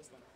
ya está.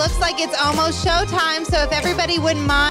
Looks like it's almost showtime, so if everybody wouldn't mind.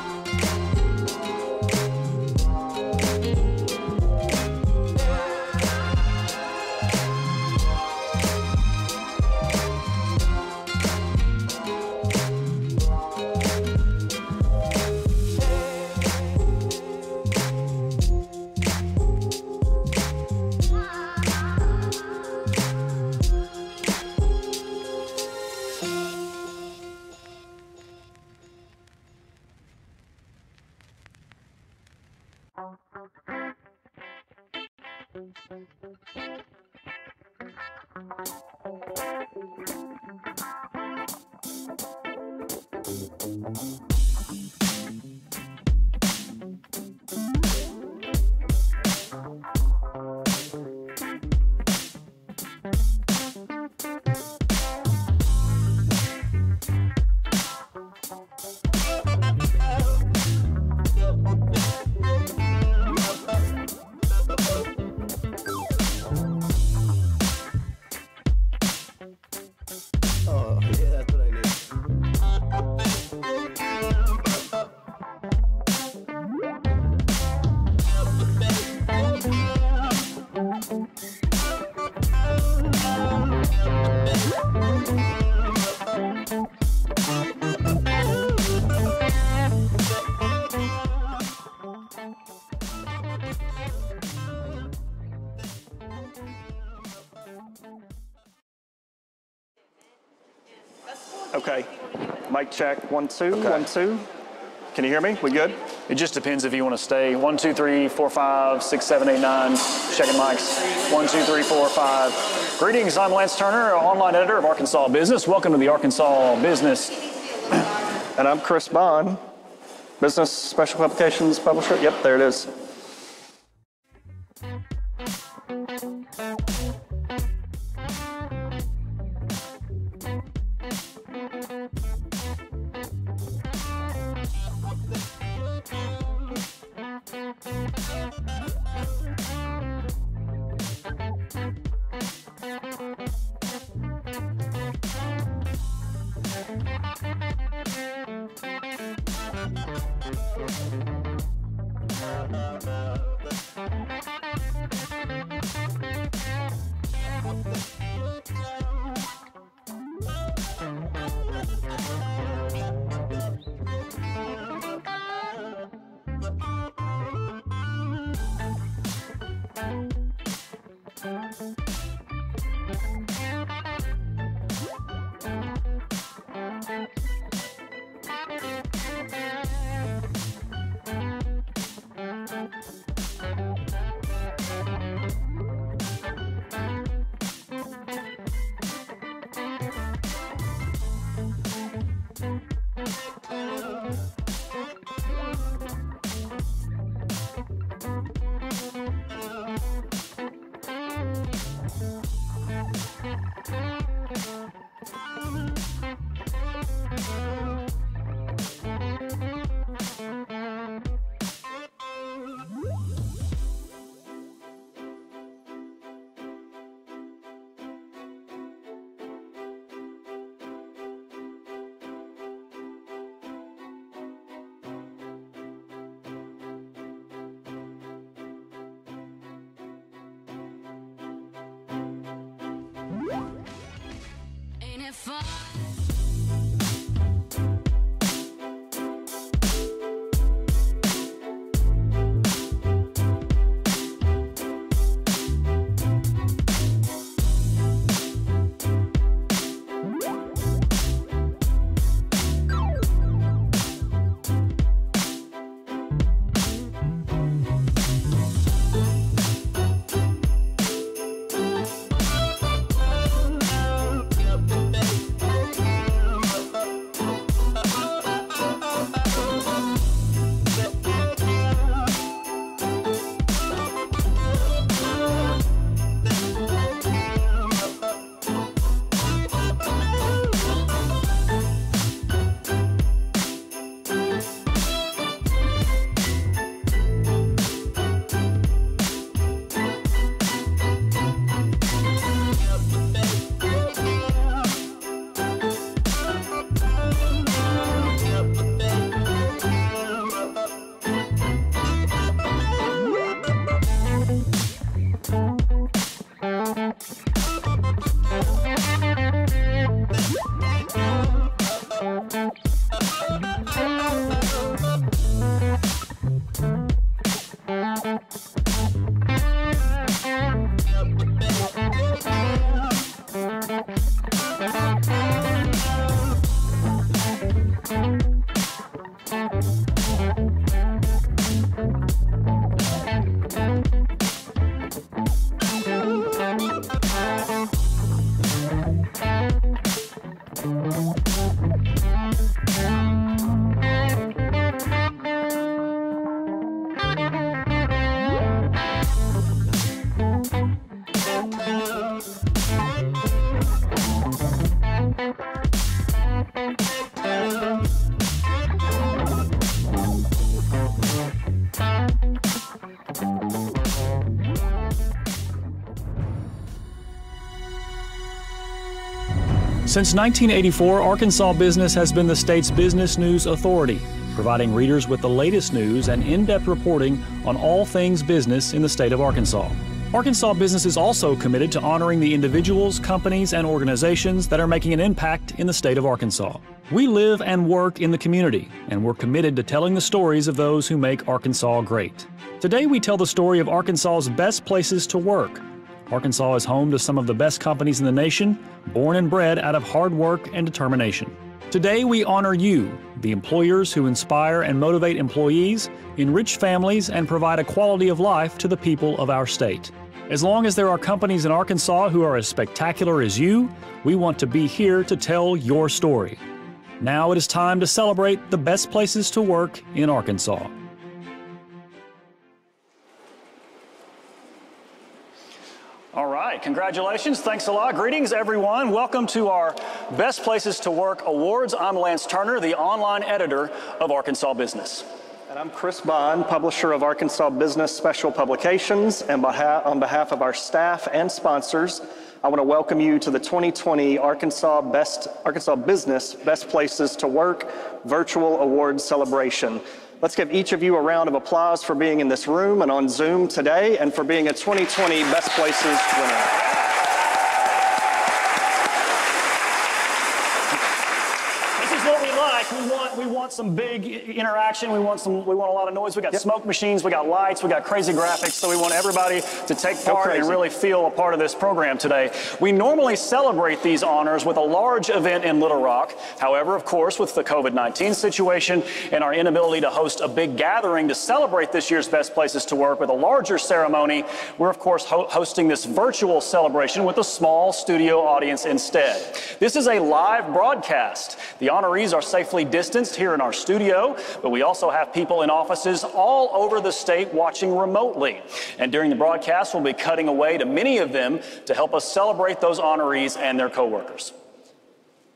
Mic check. One, two, Okay. one, two. Can you hear me? We good? It just depends if you want to stay one, two, three, four, five, six, seven, eight, nine. Checking mics. One, two, three, four, five. Greetings. I'm Lance Turner, online editor of Arkansas Business. Welcome to the Arkansas Business. And I'm Chris Bond, business special publications publisher. Yep, there it is. Since 1984, Arkansas Business has been the state's business news authority, providing readers with the latest news and in depth reporting on all things business in the state of Arkansas. Arkansas Business is also committed to honoring the individuals, companies, and organizations that are making an impact in the state of Arkansas. We live and work in the community, and we're committed to telling the stories of those who make Arkansas great. Today, we tell the story of Arkansas's best places to work Arkansas is home to some of the best companies in the nation, born and bred out of hard work and determination. Today, we honor you, the employers who inspire and motivate employees, enrich families, and provide a quality of life to the people of our state. As long as there are companies in Arkansas who are as spectacular as you, we want to be here to tell your story. Now it is time to celebrate the best places to work in Arkansas. Congratulations. Thanks a lot. Greetings, everyone. Welcome to our Best Places to Work Awards. I'm Lance Turner, the online editor of Arkansas Business. And I'm Chris Bond, publisher of Arkansas Business Special Publications. And on behalf of our staff and sponsors, I want to welcome you to the 2020 Arkansas Best Arkansas Business Best Places to Work Virtual Awards Celebration. Let's give each of you a round of applause for being in this room and on Zoom today and for being a 2020 Best Places winner. This is what we like. We want some big interaction. We want some we want a lot of noise. We got Yep. smoke machines, we got lights, we got crazy graphics. So we want everybody to take part and really feel a part of this program today. We normally celebrate these honors with a large event in Little Rock. However, of course, with the COVID-19 situation and our inability to host a big gathering to celebrate this year's best places to work with a larger ceremony, we're of course ho- hosting this virtual celebration with a small studio audience instead. This is a live broadcast. The honorees are safely distanced here in our studio, but we also have people in offices all over the state watching remotely. And during the broadcast, we'll be cutting away to many of them to help us celebrate those honorees and their coworkers.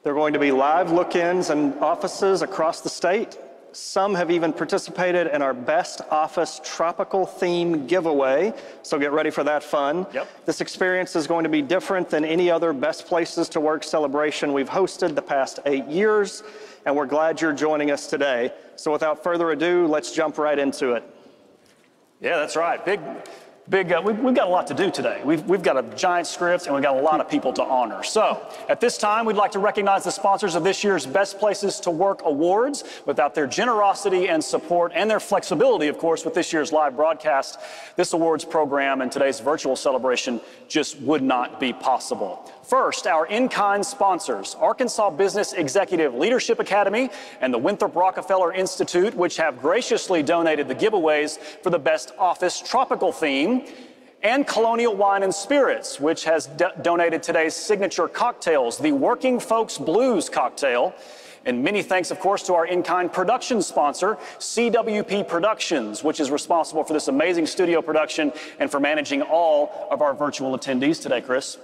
There are going to be live look ins and offices across the state. Some have even participated in our Best Office Tropical Theme giveaway, so get ready for that fun. Yep. This experience is going to be different than any other Best Places to Work celebration we've hosted the past eight years, and we're glad you're joining us today. So without further ado, let's jump right into it. Yeah, that's right. Big, big. Uh, we, we've got a lot to do today. We've, we've got a giant script and we've got a lot of people to honor. So, at this time, we'd like to recognize the sponsors of this year's Best Places to Work Awards. Without their generosity and support and their flexibility, of course, with this year's live broadcast, this awards program and today's virtual celebration just would not be possible. First, our in kind sponsors Arkansas Business Executive Leadership Academy and the Winthrop Rockefeller Institute, which have graciously donated the giveaways for the Best Office Tropical theme. And Colonial Wine and Spirits, which has do- donated today's signature cocktails, the Working Folks Blues cocktail. And many thanks, of course, to our in kind production sponsor, CWP Productions, which is responsible for this amazing studio production and for managing all of our virtual attendees today, Chris.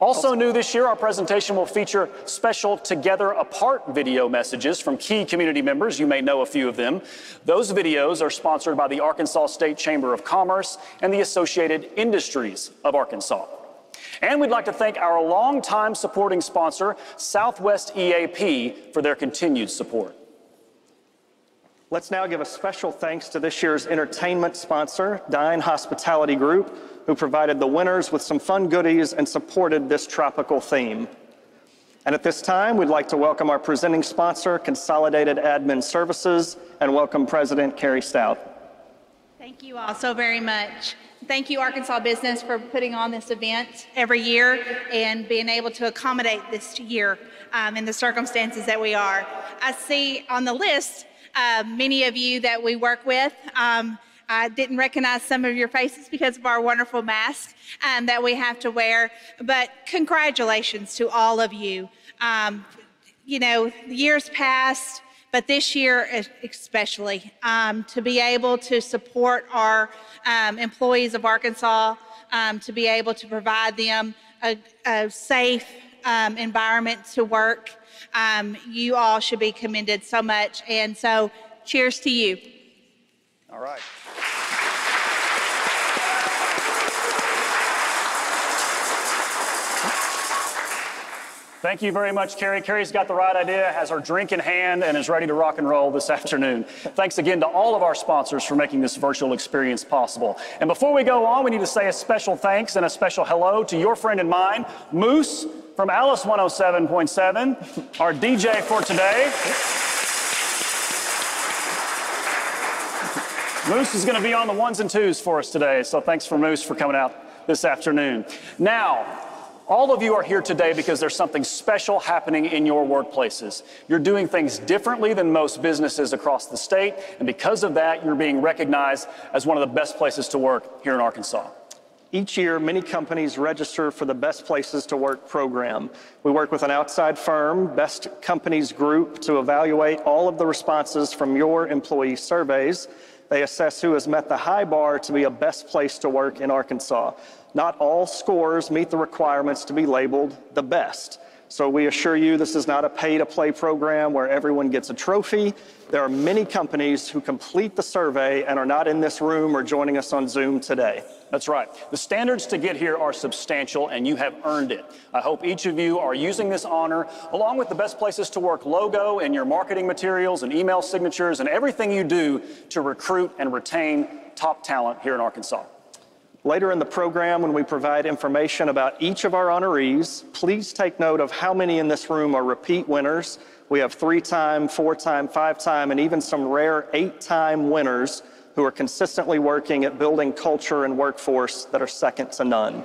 Also new this year, our presentation will feature special Together Apart video messages from key community members. You may know a few of them. Those videos are sponsored by the Arkansas State Chamber of Commerce and the Associated Industries of Arkansas. And we'd like to thank our longtime supporting sponsor, Southwest EAP, for their continued support. Let's now give a special thanks to this year's entertainment sponsor, Dine Hospitality Group, who provided the winners with some fun goodies and supported this tropical theme. And at this time, we'd like to welcome our presenting sponsor, Consolidated Admin Services, and welcome President Carrie Stout. Thank you all so very much. Thank you, Arkansas Business, for putting on this event every year and being able to accommodate this year um, in the circumstances that we are. I see on the list uh, many of you that we work with. Um, I didn't recognize some of your faces because of our wonderful mask um, that we have to wear. But congratulations to all of you. Um, you know, years past, but this year especially, um, to be able to support our um, employees of Arkansas, um, to be able to provide them a, a safe um, environment to work. you all should be commended so much. And so, cheers to you. All right. Thank you very much, Carrie. Carrie's got the right idea, has her drink in hand, and is ready to rock and roll this afternoon. Thanks again to all of our sponsors for making this virtual experience possible. And before we go on, we need to say a special thanks and a special hello to your friend and mine, Moose from Alice 107.7, our DJ for today. Moose is going to be on the ones and twos for us today, so thanks for Moose for coming out this afternoon. Now, all of you are here today because there's something special happening in your workplaces. You're doing things differently than most businesses across the state, and because of that, you're being recognized as one of the best places to work here in Arkansas. Each year, many companies register for the Best Places to Work program. We work with an outside firm, Best Companies Group, to evaluate all of the responses from your employee surveys. They assess who has met the high bar to be a best place to work in Arkansas. Not all scores meet the requirements to be labeled the best. So we assure you this is not a pay to play program where everyone gets a trophy. There are many companies who complete the survey and are not in this room or joining us on Zoom today. That's right. The standards to get here are substantial and you have earned it. I hope each of you are using this honor along with the Best Places to Work logo in your marketing materials and email signatures and everything you do to recruit and retain top talent here in Arkansas. Later in the program, when we provide information about each of our honorees, please take note of how many in this room are repeat winners. We have three time, four time, five time, and even some rare eight time winners who are consistently working at building culture and workforce that are second to none.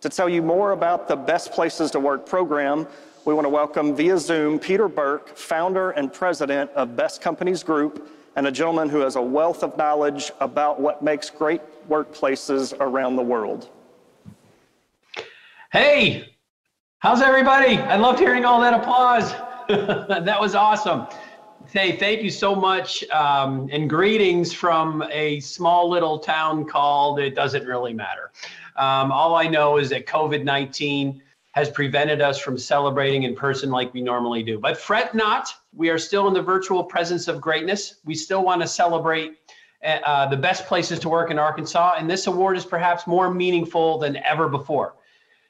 To tell you more about the Best Places to Work program, we want to welcome via Zoom Peter Burke, founder and president of Best Companies Group, and a gentleman who has a wealth of knowledge about what makes great workplaces around the world. Hey, how's everybody? I loved hearing all that applause. that was awesome. Hey, thank you so much. Um, and greetings from a small little town called, it doesn't really matter. Um, all I know is that COVID 19 has prevented us from celebrating in person like we normally do. But fret not, we are still in the virtual presence of greatness. We still want to celebrate uh, the best places to work in Arkansas, and this award is perhaps more meaningful than ever before.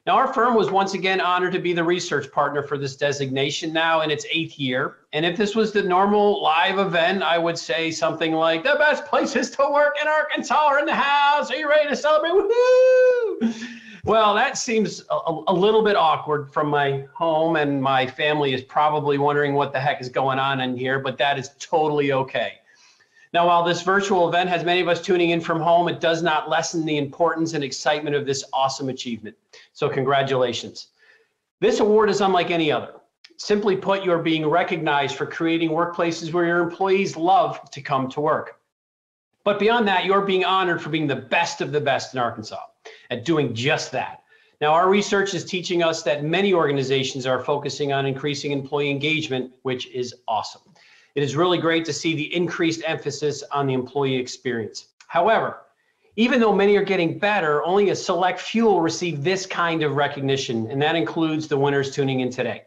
Now, our firm was once again honored to be the research partner for this designation now in its eighth year. And if this was the normal live event, I would say something like, the best places to work in Arkansas are in the house. Are you ready to celebrate? Woohoo! Well, that seems a, a, little bit awkward from my home, and my family is probably wondering what the heck is going on in here, but that is totally okay. Now, while this virtual event has many of us tuning in from home, it does not lessen the importance and excitement of this awesome achievement. So, congratulations. This award is unlike any other. Simply put, you are being recognized for creating workplaces where your employees love to come to work. But beyond that, you are being honored for being the best of the best in Arkansas at doing just that. Now, our research is teaching us that many organizations are focusing on increasing employee engagement, which is awesome. It is really great to see the increased emphasis on the employee experience. However, even though many are getting better, only a select few will receive this kind of recognition, and that includes the winners tuning in today.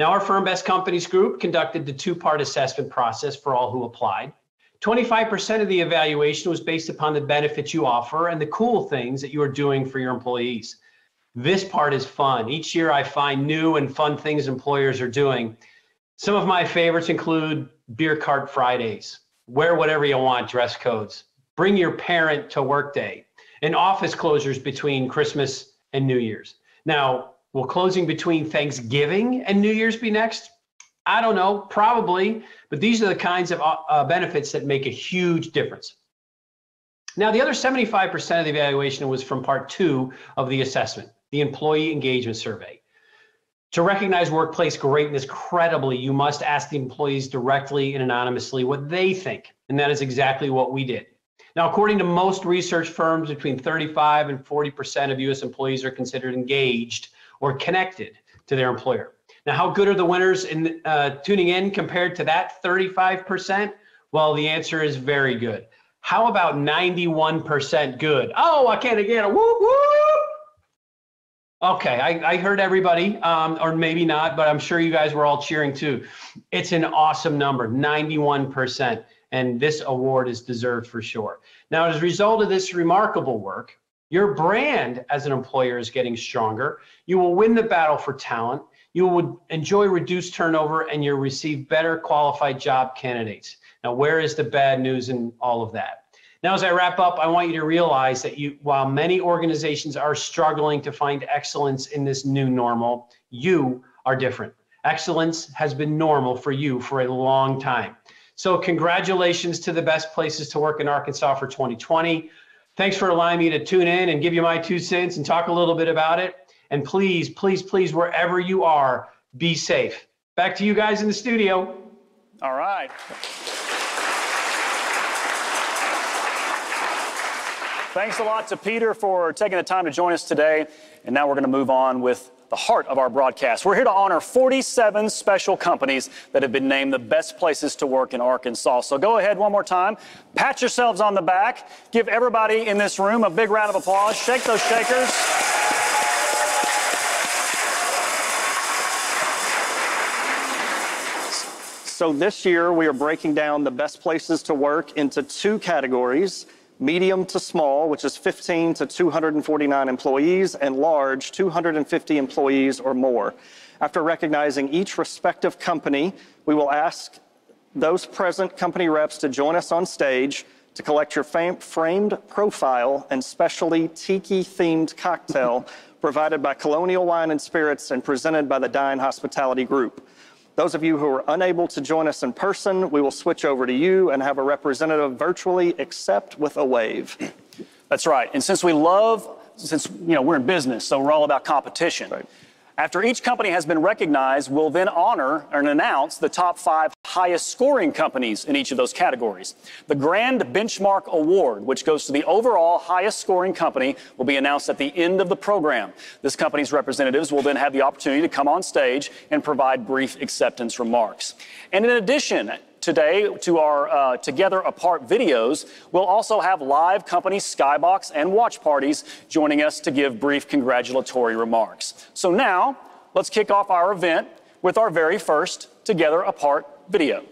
Now, our firm Best Companies Group conducted the two part assessment process for all who applied. 25% of the evaluation was based upon the benefits you offer and the cool things that you are doing for your employees. This part is fun. Each year I find new and fun things employers are doing. Some of my favorites include beer cart Fridays, wear whatever you want, dress codes, bring your parent to work day, and office closures between Christmas and New Year's. Now, will closing between Thanksgiving and New Year's be next? I don't know, probably, but these are the kinds of uh, benefits that make a huge difference. Now, the other 75% of the evaluation was from part two of the assessment, the employee engagement survey. To recognize workplace greatness credibly, you must ask the employees directly and anonymously what they think. And that is exactly what we did. Now, according to most research firms, between 35 and 40% of US employees are considered engaged or connected to their employer. Now, how good are the winners in uh, tuning in compared to that 35%? Well, the answer is very good. How about 91% good? Oh, I can't again. Whoop, whoop. Okay, I, I heard everybody, um, or maybe not, but I'm sure you guys were all cheering too. It's an awesome number, 91%, and this award is deserved for sure. Now, as a result of this remarkable work, your brand as an employer is getting stronger. You will win the battle for talent. You will enjoy reduced turnover and you'll receive better qualified job candidates. Now, where is the bad news in all of that? Now, as I wrap up, I want you to realize that you, while many organizations are struggling to find excellence in this new normal, you are different. Excellence has been normal for you for a long time. So, congratulations to the best places to work in Arkansas for 2020. Thanks for allowing me to tune in and give you my two cents and talk a little bit about it. And please, please, please, wherever you are, be safe. Back to you guys in the studio. All right. Thanks a lot to Peter for taking the time to join us today. And now we're going to move on with the heart of our broadcast. We're here to honor 47 special companies that have been named the best places to work in Arkansas. So go ahead one more time, pat yourselves on the back, give everybody in this room a big round of applause, shake those shakers. So this year, we are breaking down the best places to work into two categories medium to small, which is 15 to 249 employees, and large, 250 employees or more. After recognizing each respective company, we will ask those present company reps to join us on stage to collect your framed profile and specially tiki themed cocktail provided by Colonial Wine and Spirits and presented by the Dine Hospitality Group. Those of you who are unable to join us in person, we will switch over to you and have a representative virtually accept with a wave. That's right. And since we love, since you know we're in business, so we're all about competition. Right. After each company has been recognized, we'll then honor and announce the top five highest scoring companies in each of those categories. The Grand Benchmark Award, which goes to the overall highest scoring company, will be announced at the end of the program. This company's representatives will then have the opportunity to come on stage and provide brief acceptance remarks. And in addition, today to our uh, Together Apart videos. We'll also have live company skybox and watch parties joining us to give brief congratulatory remarks. So now, let's kick off our event with our very first Together Apart video.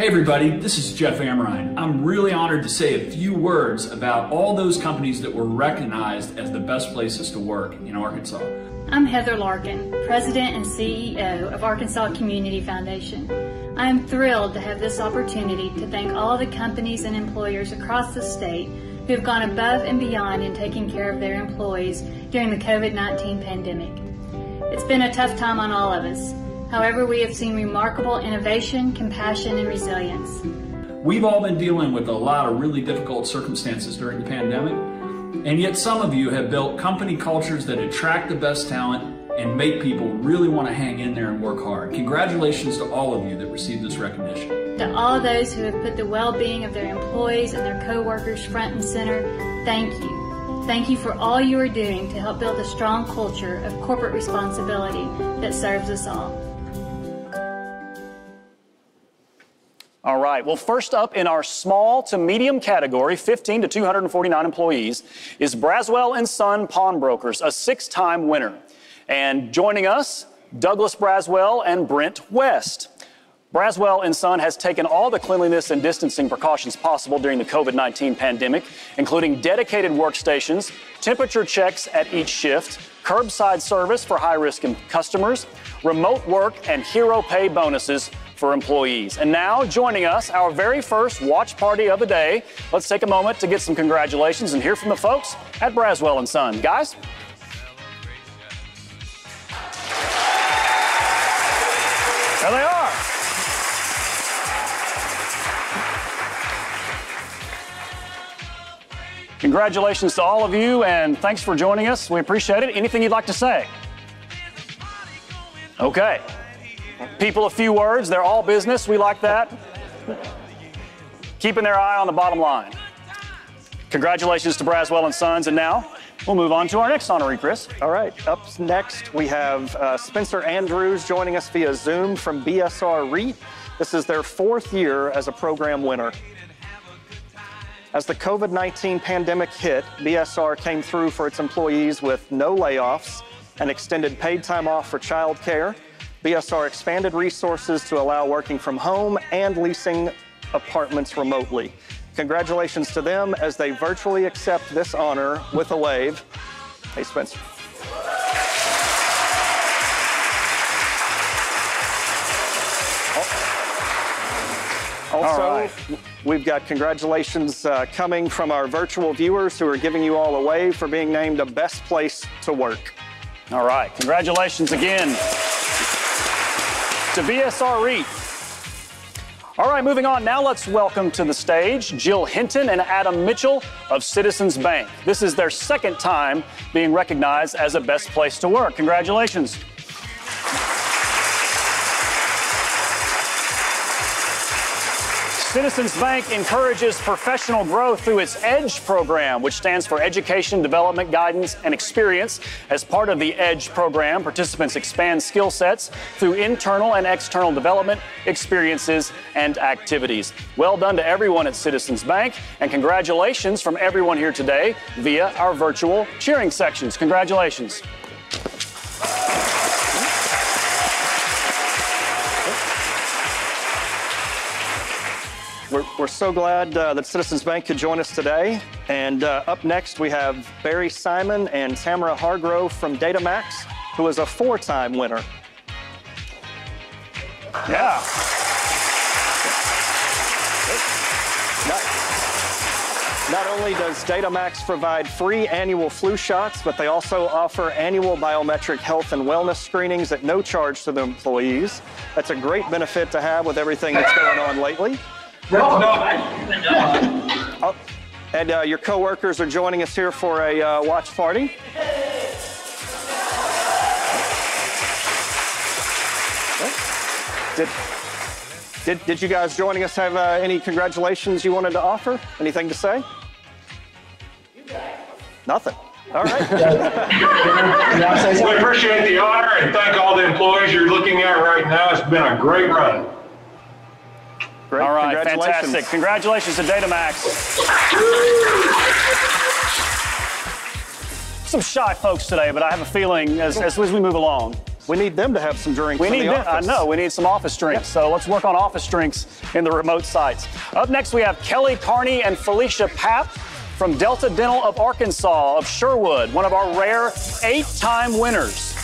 Hey everybody, this is Jeff Amrine. I'm really honored to say a few words about all those companies that were recognized as the best places to work in Arkansas. I'm Heather Larkin, President and CEO of Arkansas Community Foundation. I am thrilled to have this opportunity to thank all the companies and employers across the state who have gone above and beyond in taking care of their employees during the COVID-19 pandemic. It's been a tough time on all of us. However, we have seen remarkable innovation, compassion, and resilience. We've all been dealing with a lot of really difficult circumstances during the pandemic, and yet some of you have built company cultures that attract the best talent and make people really want to hang in there and work hard. Congratulations to all of you that received this recognition. To all those who have put the well-being of their employees and their coworkers front and center, thank you. Thank you for all you are doing to help build a strong culture of corporate responsibility that serves us all. All right. Well, first up in our small to medium category, 15 to 249 employees, is Braswell and Son Pawnbrokers, a six-time winner. And joining us, Douglas Braswell and Brent West. Braswell and Son has taken all the cleanliness and distancing precautions possible during the COVID-19 pandemic, including dedicated workstations, temperature checks at each shift, curbside service for high-risk customers, remote work, and hero pay bonuses for employees. And now joining us, our very first watch party of the day. Let's take a moment to get some congratulations and hear from the folks at Braswell and Son. Guys? There they are. Congratulations to all of you, and thanks for joining us. We appreciate it. Anything you'd like to say? Okay. People, a few words. They're all business. We like that. keeping their eye on the bottom line. Congratulations to Braswell and Sons, and now we'll move on to our next honoree, Chris. All right, up next we have uh, Spencer Andrews joining us via Zoom from BSR REIT. This is their fourth year as a program winner. As the COVID 19 pandemic hit, BSR came through for its employees with no layoffs and extended paid time off for childcare. BSR expanded resources to allow working from home and leasing apartments remotely. Congratulations to them as they virtually accept this honor with a wave. Hey, Spencer. Also, right. we've got congratulations uh, coming from our virtual viewers who are giving you all a wave for being named a best place to work. All right, congratulations again to REIT. All right, moving on. Now let's welcome to the stage Jill Hinton and Adam Mitchell of Citizens Bank. This is their second time being recognized as a best place to work. Congratulations. Citizens Bank encourages professional growth through its EDGE program, which stands for Education, Development, Guidance, and Experience. As part of the EDGE program, participants expand skill sets through internal and external development, experiences, and activities. Well done to everyone at Citizens Bank, and congratulations from everyone here today via our virtual cheering sections. Congratulations. We're, we're so glad uh, that Citizens Bank could join us today. And uh, up next, we have Barry Simon and Tamara Hargrove from Datamax, who is a four time winner. Yeah. Not, not only does Datamax provide free annual flu shots, but they also offer annual biometric health and wellness screenings at no charge to the employees. That's a great benefit to have with everything that's going on lately. Oh, and uh, your coworkers are joining us here for a uh, watch party. Did, did, did you guys joining us have uh, any congratulations you wanted to offer? Anything to say? Nothing. All right. We appreciate the honor and thank all the employees you're looking at right now. It's been a great run. Great. All right, Congratulations. fantastic. Congratulations to Datamax. Some shy folks today, but I have a feeling as, as, as we move along, We need them to have some drinks we need the them- I know we need some office drinks. So let's work on office drinks in the remote sites. Up next, we have Kelly Carney and Felicia Papp from Delta Dental of Arkansas of Sherwood, one of our rare eight-time winners.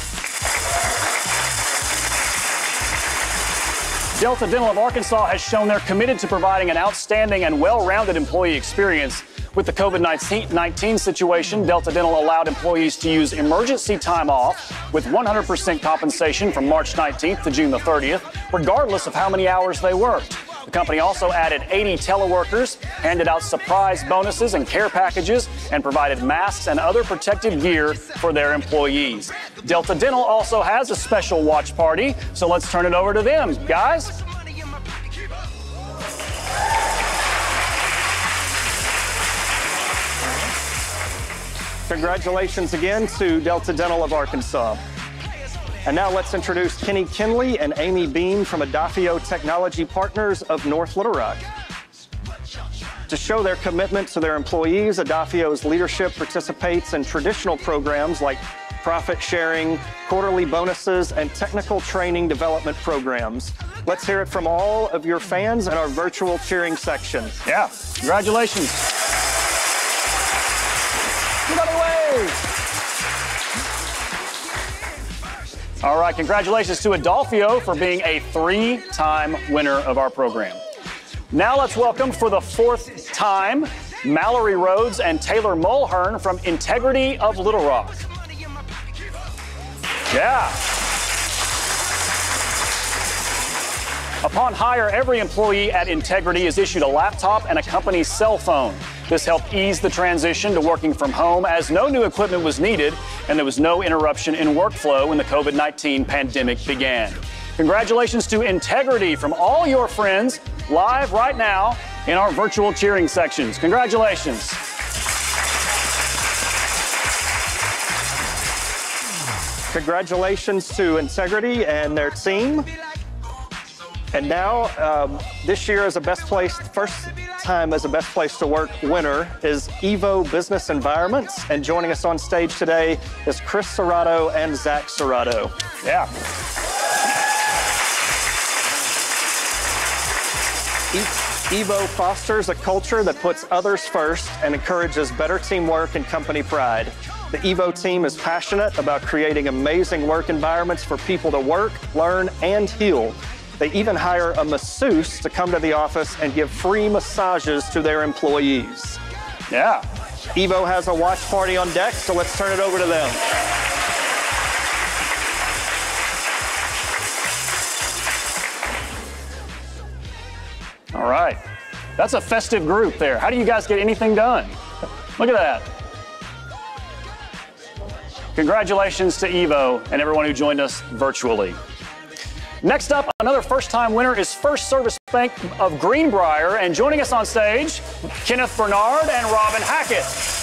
Delta Dental of Arkansas has shown they're committed to providing an outstanding and well-rounded employee experience. With the COVID-19 situation, Delta Dental allowed employees to use emergency time off with 100% compensation from March 19th to June the 30th, regardless of how many hours they worked. The company also added 80 teleworkers, handed out surprise bonuses and care packages, and provided masks and other protective gear for their employees. Delta Dental also has a special watch party, so let's turn it over to them. Guys? Congratulations again to Delta Dental of Arkansas. And now let's introduce Kenny Kinley and Amy Beam from Adafio Technology Partners of North Little Rock. To show their commitment to their employees, Adafio's leadership participates in traditional programs like profit sharing, quarterly bonuses, and technical training development programs. Let's hear it from all of your fans in our virtual cheering section. Yeah, congratulations. All right, congratulations to Adafio for being a three time winner of our program. Now let's welcome for the fourth time Mallory Rhodes and Taylor Mulhern from Integrity of Little Rock. Yeah. Upon hire, every employee at Integrity is issued a laptop and a company cell phone. This helped ease the transition to working from home as no new equipment was needed and there was no interruption in workflow when the COVID 19 pandemic began. Congratulations to Integrity from all your friends live right now in our virtual cheering sections. Congratulations. Congratulations to Integrity and their team. And now, um, this year as a best place, first time as a best place to work winner is Evo Business Environments. And joining us on stage today is Chris Serrato and Zach Serrato. Yeah. Evo fosters a culture that puts others first and encourages better teamwork and company pride. The Evo team is passionate about creating amazing work environments for people to work, learn, and heal. They even hire a masseuse to come to the office and give free massages to their employees. Yeah. Evo has a watch party on deck, so let's turn it over to them. All right. That's a festive group there. How do you guys get anything done? Look at that. Congratulations to Evo and everyone who joined us virtually. Next up, another first time winner is First Service Bank of Greenbrier. And joining us on stage, Kenneth Bernard and Robin Hackett.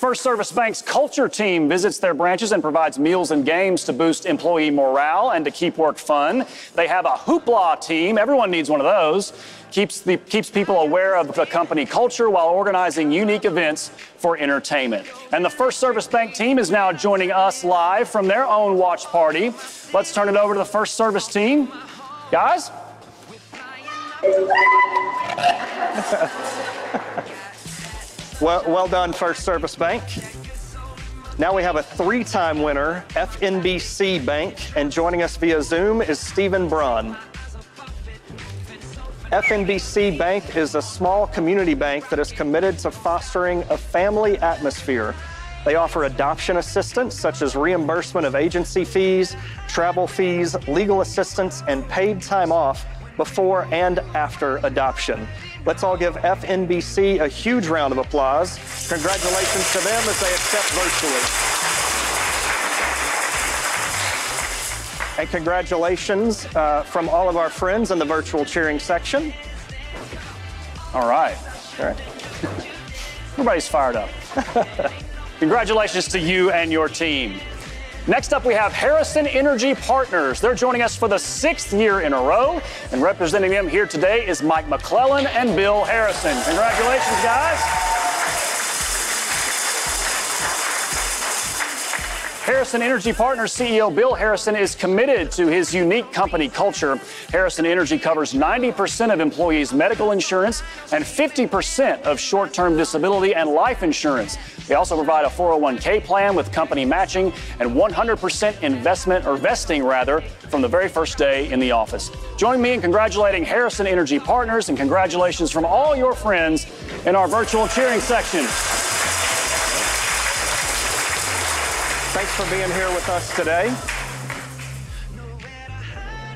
First Service Bank's culture team visits their branches and provides meals and games to boost employee morale and to keep work fun. They have a hoopla team. Everyone needs one of those. Keeps, the, keeps people aware of the company culture while organizing unique events for entertainment. And the First Service Bank team is now joining us live from their own watch party. Let's turn it over to the First Service team. Guys? Well, well done, First Service Bank. Now we have a three time winner, FNBC Bank, and joining us via Zoom is Stephen Braun. FNBC Bank is a small community bank that is committed to fostering a family atmosphere. They offer adoption assistance, such as reimbursement of agency fees, travel fees, legal assistance, and paid time off before and after adoption. Let's all give FNBC a huge round of applause. Congratulations to them as they accept virtually. And congratulations uh, from all of our friends in the virtual cheering section. All right. All right. Everybody's fired up. Congratulations to you and your team. Next up, we have Harrison Energy Partners. They're joining us for the sixth year in a row, and representing them here today is Mike McClellan and Bill Harrison. Congratulations, guys. Harrison Energy Partners CEO Bill Harrison is committed to his unique company culture. Harrison Energy covers 90% of employees' medical insurance and 50% of short term disability and life insurance. They also provide a 401k plan with company matching and 100% investment or vesting rather from the very first day in the office. Join me in congratulating Harrison Energy Partners and congratulations from all your friends in our virtual cheering section. Thanks for being here with us today.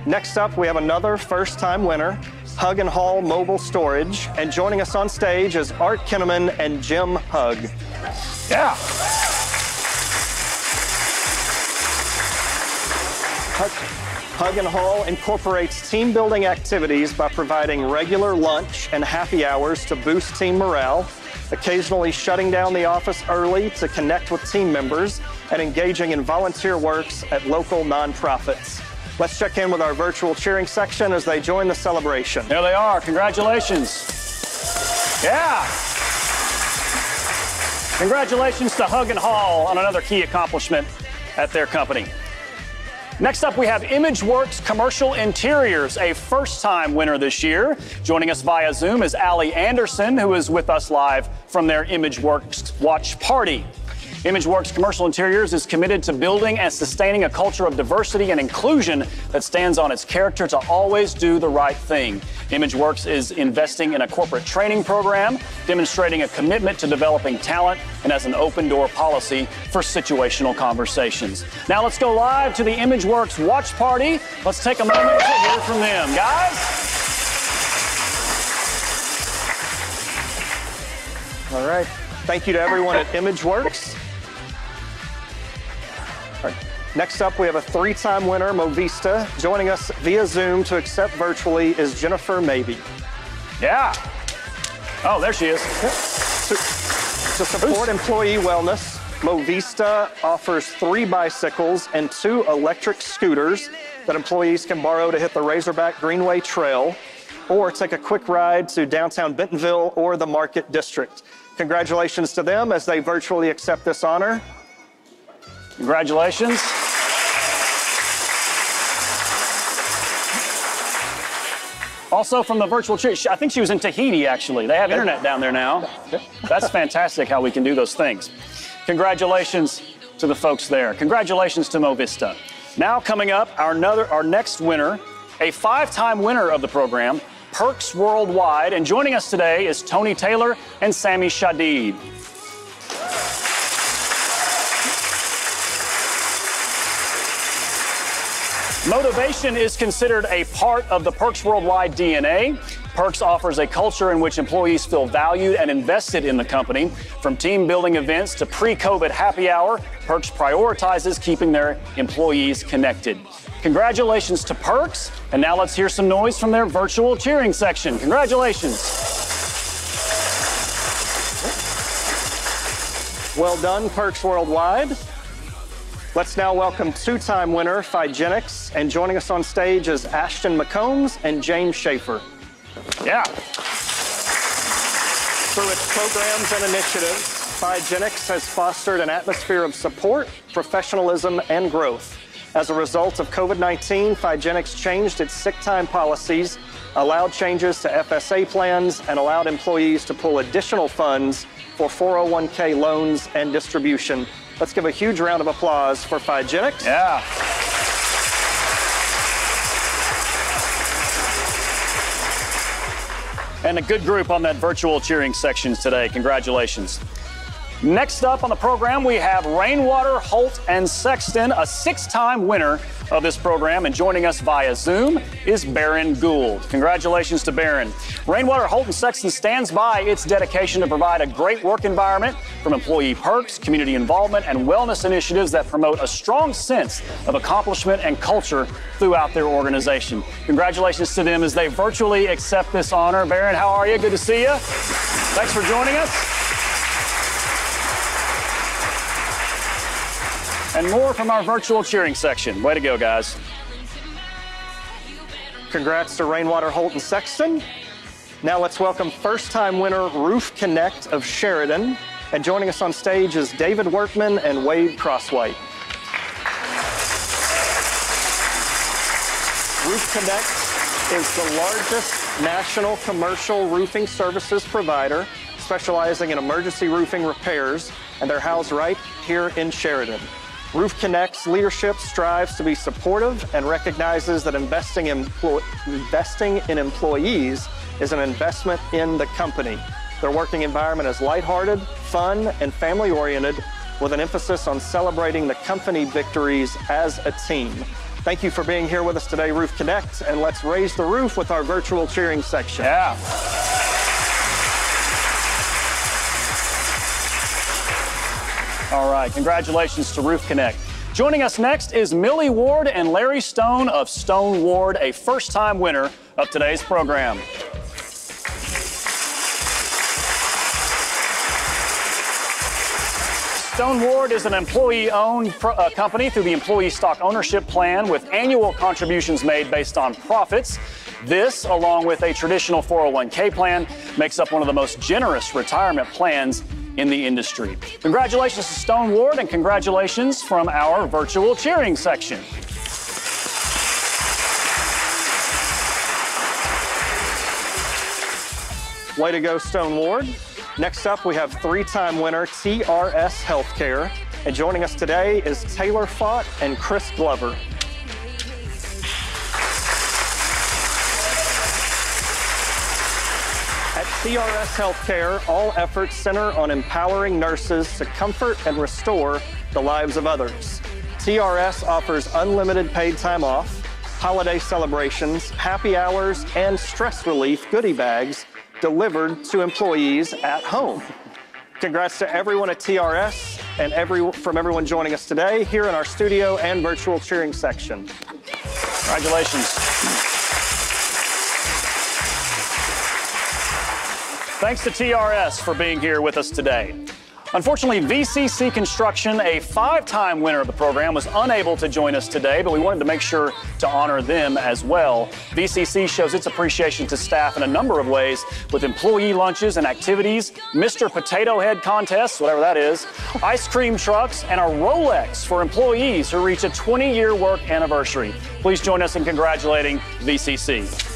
Next up, we have another first time winner, Hug and Haul Mobile Storage. And joining us on stage is Art Kinneman and Jim Hug. Yeah. Hug, Hug and Haul incorporates team building activities by providing regular lunch and happy hours to boost team morale, occasionally shutting down the office early to connect with team members, and engaging in volunteer works at local nonprofits. Let's check in with our virtual cheering section as they join the celebration. There they are. Congratulations. Yeah. Congratulations to Hug and Haul on another key accomplishment at their company. Next up, we have ImageWorks Commercial Interiors, a first time winner this year. Joining us via Zoom is Ali Anderson, who is with us live from their ImageWorks Watch Party. ImageWorks Commercial Interiors is committed to building and sustaining a culture of diversity and inclusion that stands on its character to always do the right thing. ImageWorks is investing in a corporate training program, demonstrating a commitment to developing talent, and has an open door policy for situational conversations. Now let's go live to the ImageWorks watch party. Let's take a moment to hear from them. Guys? All right. Thank you to everyone at ImageWorks. Next up, we have a three-time winner, Movista. Joining us via Zoom to accept virtually is Jennifer Maybe. Yeah. Oh, there she is. To, to support employee wellness, Movista offers three bicycles and two electric scooters that employees can borrow to hit the Razorback Greenway Trail or take a quick ride to downtown Bentonville or the Market District. Congratulations to them as they virtually accept this honor. Congratulations. Also from the virtual church, I think she was in Tahiti actually. They have internet down there now. That's fantastic how we can do those things. Congratulations to the folks there. Congratulations to Movista. Now coming up, our another our next winner, a five-time winner of the program, Perks Worldwide, and joining us today is Tony Taylor and Sammy Shadid. Motivation is considered a part of the Perks Worldwide DNA. Perks offers a culture in which employees feel valued and invested in the company. From team building events to pre COVID happy hour, Perks prioritizes keeping their employees connected. Congratulations to Perks, and now let's hear some noise from their virtual cheering section. Congratulations. Well done, Perks Worldwide. Let's now welcome two-time winner Phigenics, and joining us on stage is Ashton McCombs and James Schaefer. Yeah. Through its programs and initiatives, Phigenics has fostered an atmosphere of support, professionalism, and growth. As a result of COVID-19, Phigenics changed its sick time policies, allowed changes to FSA plans, and allowed employees to pull additional funds for 401k loans and distribution. Let's give a huge round of applause for Phigenics. Yeah. And a good group on that virtual cheering section today. Congratulations. Next up on the program, we have Rainwater, Holt, and Sexton, a six time winner of this program. And joining us via Zoom is Baron Gould. Congratulations to Baron. Rainwater, Holt, and Sexton stands by its dedication to provide a great work environment from employee perks, community involvement, and wellness initiatives that promote a strong sense of accomplishment and culture throughout their organization. Congratulations to them as they virtually accept this honor. Baron, how are you? Good to see you. Thanks for joining us. And more from our virtual cheering section. Way to go, guys. Congrats to Rainwater, Holt, and Sexton. Now let's welcome first time winner Roof Connect of Sheridan. And joining us on stage is David Workman and Wade Crosswhite. Roof Connect is the largest national commercial roofing services provider specializing in emergency roofing repairs, and they're housed right here in Sheridan. Roof Connect's leadership strives to be supportive and recognizes that investing in, investing in employees is an investment in the company. Their working environment is lighthearted, fun, and family oriented, with an emphasis on celebrating the company victories as a team. Thank you for being here with us today, Roof Connect, and let's raise the roof with our virtual cheering section. Yeah. Congratulations to Roof Connect. Joining us next is Millie Ward and Larry Stone of Stone Ward, a first time winner of today's program. Stone Ward is an employee owned uh, company through the employee stock ownership plan with annual contributions made based on profits. This, along with a traditional 401k plan, makes up one of the most generous retirement plans in the industry. Congratulations to Stone Ward and congratulations from our virtual cheering section. Way to go, Stone Ward. Next up, we have three-time winner TRS Healthcare. And joining us today is Taylor Fott and Chris Glover. TRS Healthcare, all efforts center on empowering nurses to comfort and restore the lives of others. TRS offers unlimited paid time off, holiday celebrations, happy hours, and stress relief goodie bags delivered to employees at home. Congrats to everyone at TRS and every, from everyone joining us today here in our studio and virtual cheering section. Congratulations. Thanks to TRS for being here with us today. Unfortunately, VCC Construction, a five time winner of the program, was unable to join us today, but we wanted to make sure to honor them as well. VCC shows its appreciation to staff in a number of ways with employee lunches and activities, Mr. Potato Head contests, whatever that is, ice cream trucks, and a Rolex for employees who reach a 20 year work anniversary. Please join us in congratulating VCC.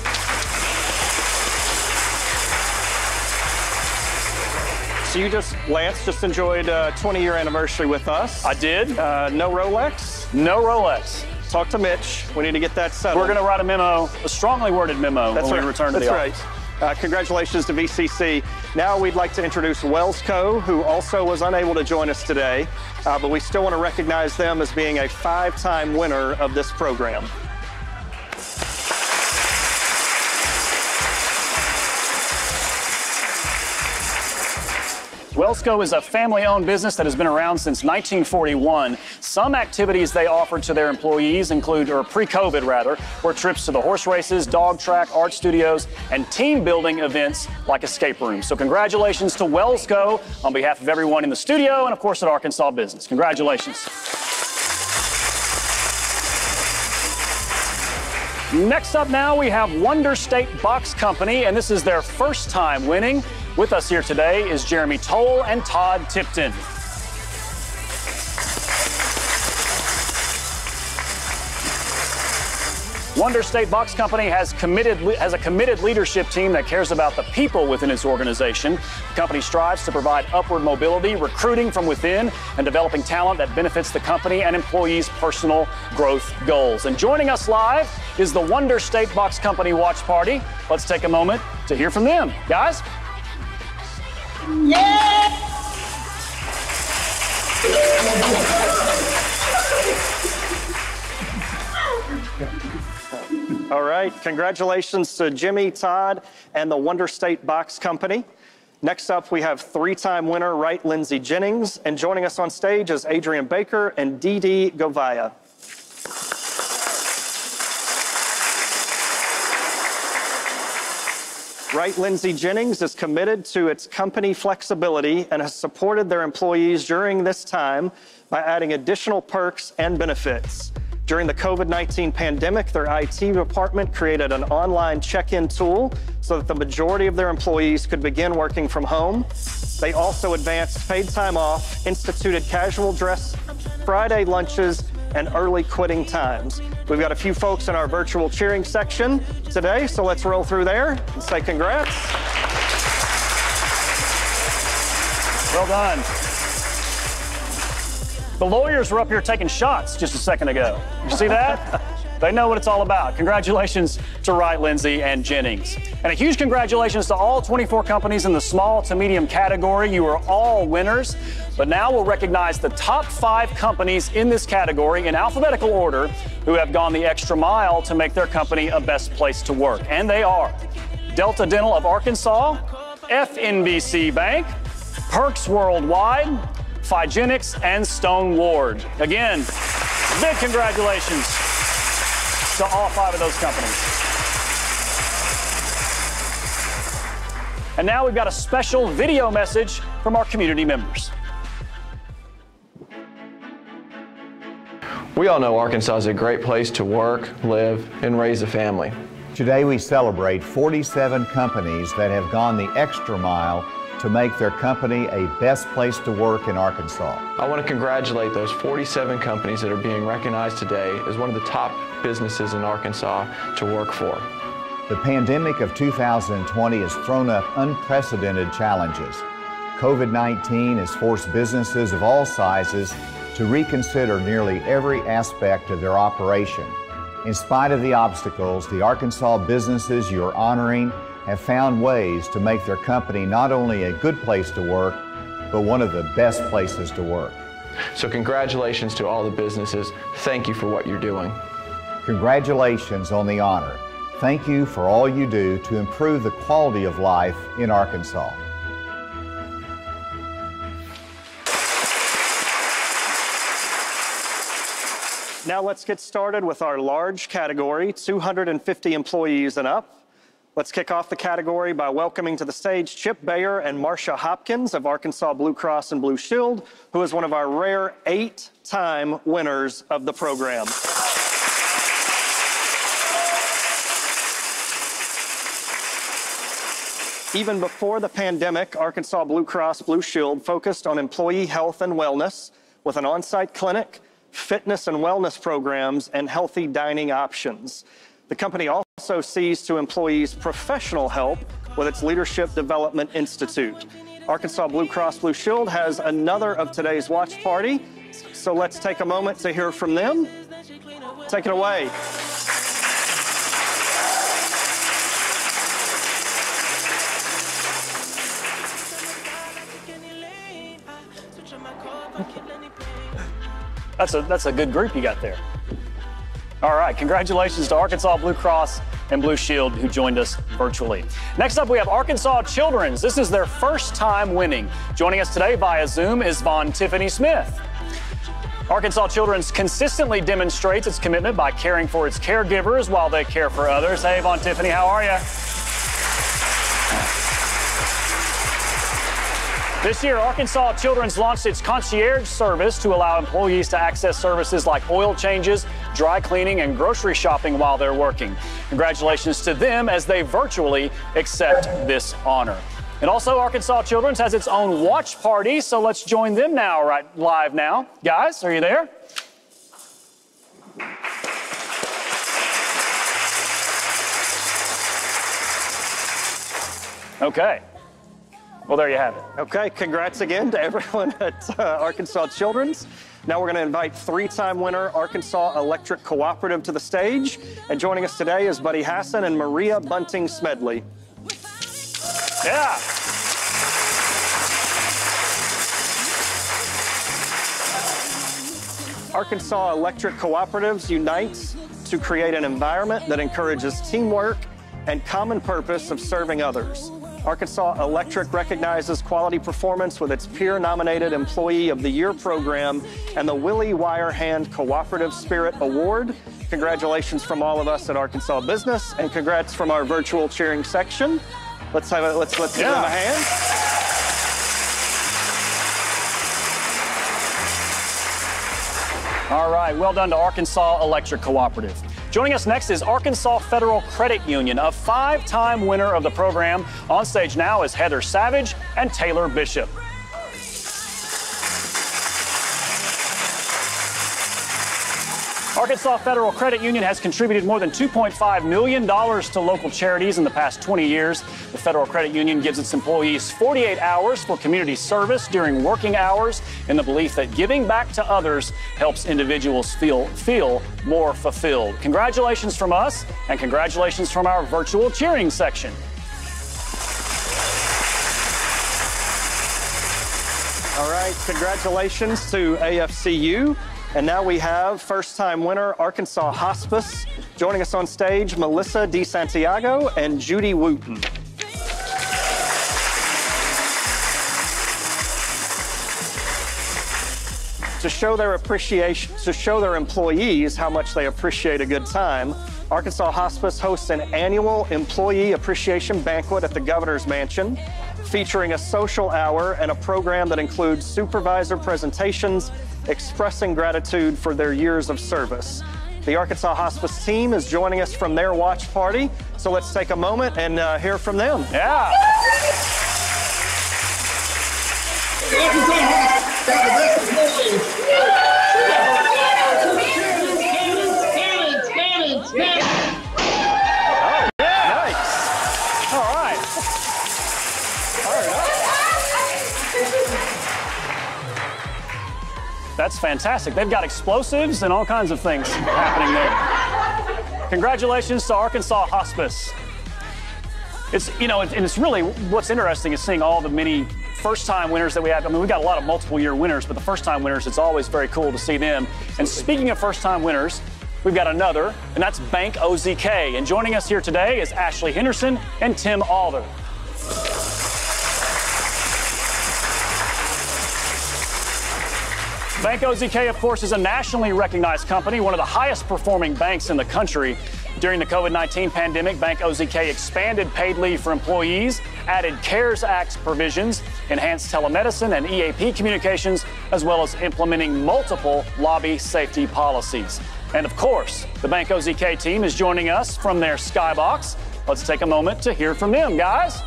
So you just, Lance, just enjoyed a 20 year anniversary with us. I did. Uh, no Rolex? No Rolex. Talk to Mitch. We need to get that settled. We're going to write a memo, a strongly worded memo That's when right. we return to That's the right. office. Uh, congratulations to VCC. Now we'd like to introduce Wells Co., who also was unable to join us today, uh, but we still want to recognize them as being a five-time winner of this program. Wellsco is a family owned business that has been around since 1941. Some activities they offer to their employees include, or pre COVID rather, were trips to the horse races, dog track, art studios, and team building events like escape rooms. So, congratulations to Wellsco on behalf of everyone in the studio and, of course, at Arkansas Business. Congratulations. Next up now, we have Wonder State Box Company, and this is their first time winning. With us here today is Jeremy Toll and Todd Tipton. Wonder State Box Company has committed has a committed leadership team that cares about the people within its organization. The company strives to provide upward mobility, recruiting from within, and developing talent that benefits the company and employees' personal growth goals. And joining us live is the Wonder State Box Company Watch Party. Let's take a moment to hear from them. Guys? All right, congratulations to Jimmy, Todd, and the Wonder State Box Company. Next up, we have three-time winner Wright Lindsey Jennings, and joining us on stage is Adrian Baker and Dee Dee Govaya. Wright Lindsey Jennings is committed to its company flexibility and has supported their employees during this time by adding additional perks and benefits. During the COVID 19 pandemic, their IT department created an online check in tool so that the majority of their employees could begin working from home. They also advanced paid time off, instituted casual dress Friday lunches, and early quitting times. We've got a few folks in our virtual cheering section today, so let's roll through there and say congrats. Well done. The lawyers were up here taking shots just a second ago. You see that? They know what it's all about. Congratulations to Wright, Lindsey, and Jennings. And a huge congratulations to all 24 companies in the small to medium category. You are all winners. But now we'll recognize the top five companies in this category in alphabetical order who have gone the extra mile to make their company a best place to work. And they are Delta Dental of Arkansas, FNBC Bank, Perks Worldwide, Phigenics, and Stone Ward. Again, big congratulations to all five of those companies. And now we've got a special video message from our community members. We all know Arkansas is a great place to work, live, and raise a family. Today we celebrate 47 companies that have gone the extra mile to make their company a best place to work in Arkansas. I want to congratulate those 47 companies that are being recognized today as one of the top businesses in Arkansas to work for. The pandemic of 2020 has thrown up unprecedented challenges. COVID 19 has forced businesses of all sizes to reconsider nearly every aspect of their operation. In spite of the obstacles, the Arkansas businesses you're honoring have found ways to make their company not only a good place to work, but one of the best places to work. So congratulations to all the businesses. Thank you for what you're doing. Congratulations on the honor. Thank you for all you do to improve the quality of life in Arkansas. Now let's get started with our large category, 250 employees and up. Let's kick off the category by welcoming to the stage Chip Bayer and Marsha Hopkins of Arkansas Blue Cross and Blue Shield, who is one of our rare eight-time winners of the program. Even before the pandemic, Arkansas Blue Cross Blue Shield focused on employee health and wellness with an on-site clinic, fitness and wellness programs, and healthy dining options. The company also sees to employees' professional help with its Leadership Development Institute. Arkansas Blue Cross Blue Shield has another of today's watch party, so let's take a moment to hear from them. Take it away. That's a, that's a good group you got there. All right, congratulations to Arkansas Blue Cross and Blue Shield who joined us virtually. Next up, we have Arkansas Children's. This is their first time winning. Joining us today via Zoom is Von Tiffany Smith. Arkansas Children's consistently demonstrates its commitment by caring for its caregivers while they care for others. Hey, Von Tiffany, how are you? This year, Arkansas Children's launched its concierge service to allow employees to access services like oil changes, dry cleaning, and grocery shopping while they're working. Congratulations to them as they virtually accept this honor. And also, Arkansas Children's has its own watch party, so let's join them now, right live now. Guys, are you there? Okay. Well, there you have it. Okay, congrats again to everyone at uh, Arkansas Children's. Now we're going to invite three-time winner Arkansas Electric Cooperative to the stage. And joining us today is Buddy Hassan and Maria Bunting Smedley. Yeah. Arkansas Electric Cooperatives unites to create an environment that encourages teamwork and common purpose of serving others. Arkansas Electric recognizes quality performance with its peer-nominated Employee of the Year program and the Willie Wirehand Cooperative Spirit Award. Congratulations from all of us at Arkansas Business, and congrats from our virtual cheering section. Let's have a let's let's give them a hand. All right, well done to Arkansas Electric Cooperative. Joining us next is Arkansas Federal Credit Union, a five time winner of the program. On stage now is Heather Savage and Taylor Bishop. Arkansas Federal Credit Union has contributed more than $2.5 million to local charities in the past 20 years. The Federal Credit Union gives its employees 48 hours for community service during working hours in the belief that giving back to others helps individuals feel, feel more fulfilled. Congratulations from us, and congratulations from our virtual cheering section. All right, congratulations to AFCU. And now we have first time winner Arkansas Hospice. Joining us on stage, Melissa DeSantiago and Judy Wooten. To show their appreciation, to show their employees how much they appreciate a good time, Arkansas Hospice hosts an annual employee appreciation banquet at the Governor's Mansion, featuring a social hour and a program that includes supervisor presentations expressing gratitude for their years of service. The Arkansas Hospice team is joining us from their watch party, so let's take a moment and uh, hear from them. Yeah. Oh, That's fantastic. They've got explosives and all kinds of things happening there. Congratulations to Arkansas Hospice. It's, you know, and it's really what's interesting is seeing all the many first time winners that we have. I mean, we've got a lot of multiple year winners, but the first time winners, it's always very cool to see them. And speaking of first time winners, we've got another, and that's Bank OZK. And joining us here today is Ashley Henderson and Tim Alder. Bank OZK, of course, is a nationally recognized company, one of the highest performing banks in the country. During the COVID 19 pandemic, Bank OZK expanded paid leave for employees, added CARES Act provisions, enhanced telemedicine and EAP communications, as well as implementing multiple lobby safety policies. And of course, the Bank OZK team is joining us from their skybox. Let's take a moment to hear from them, guys.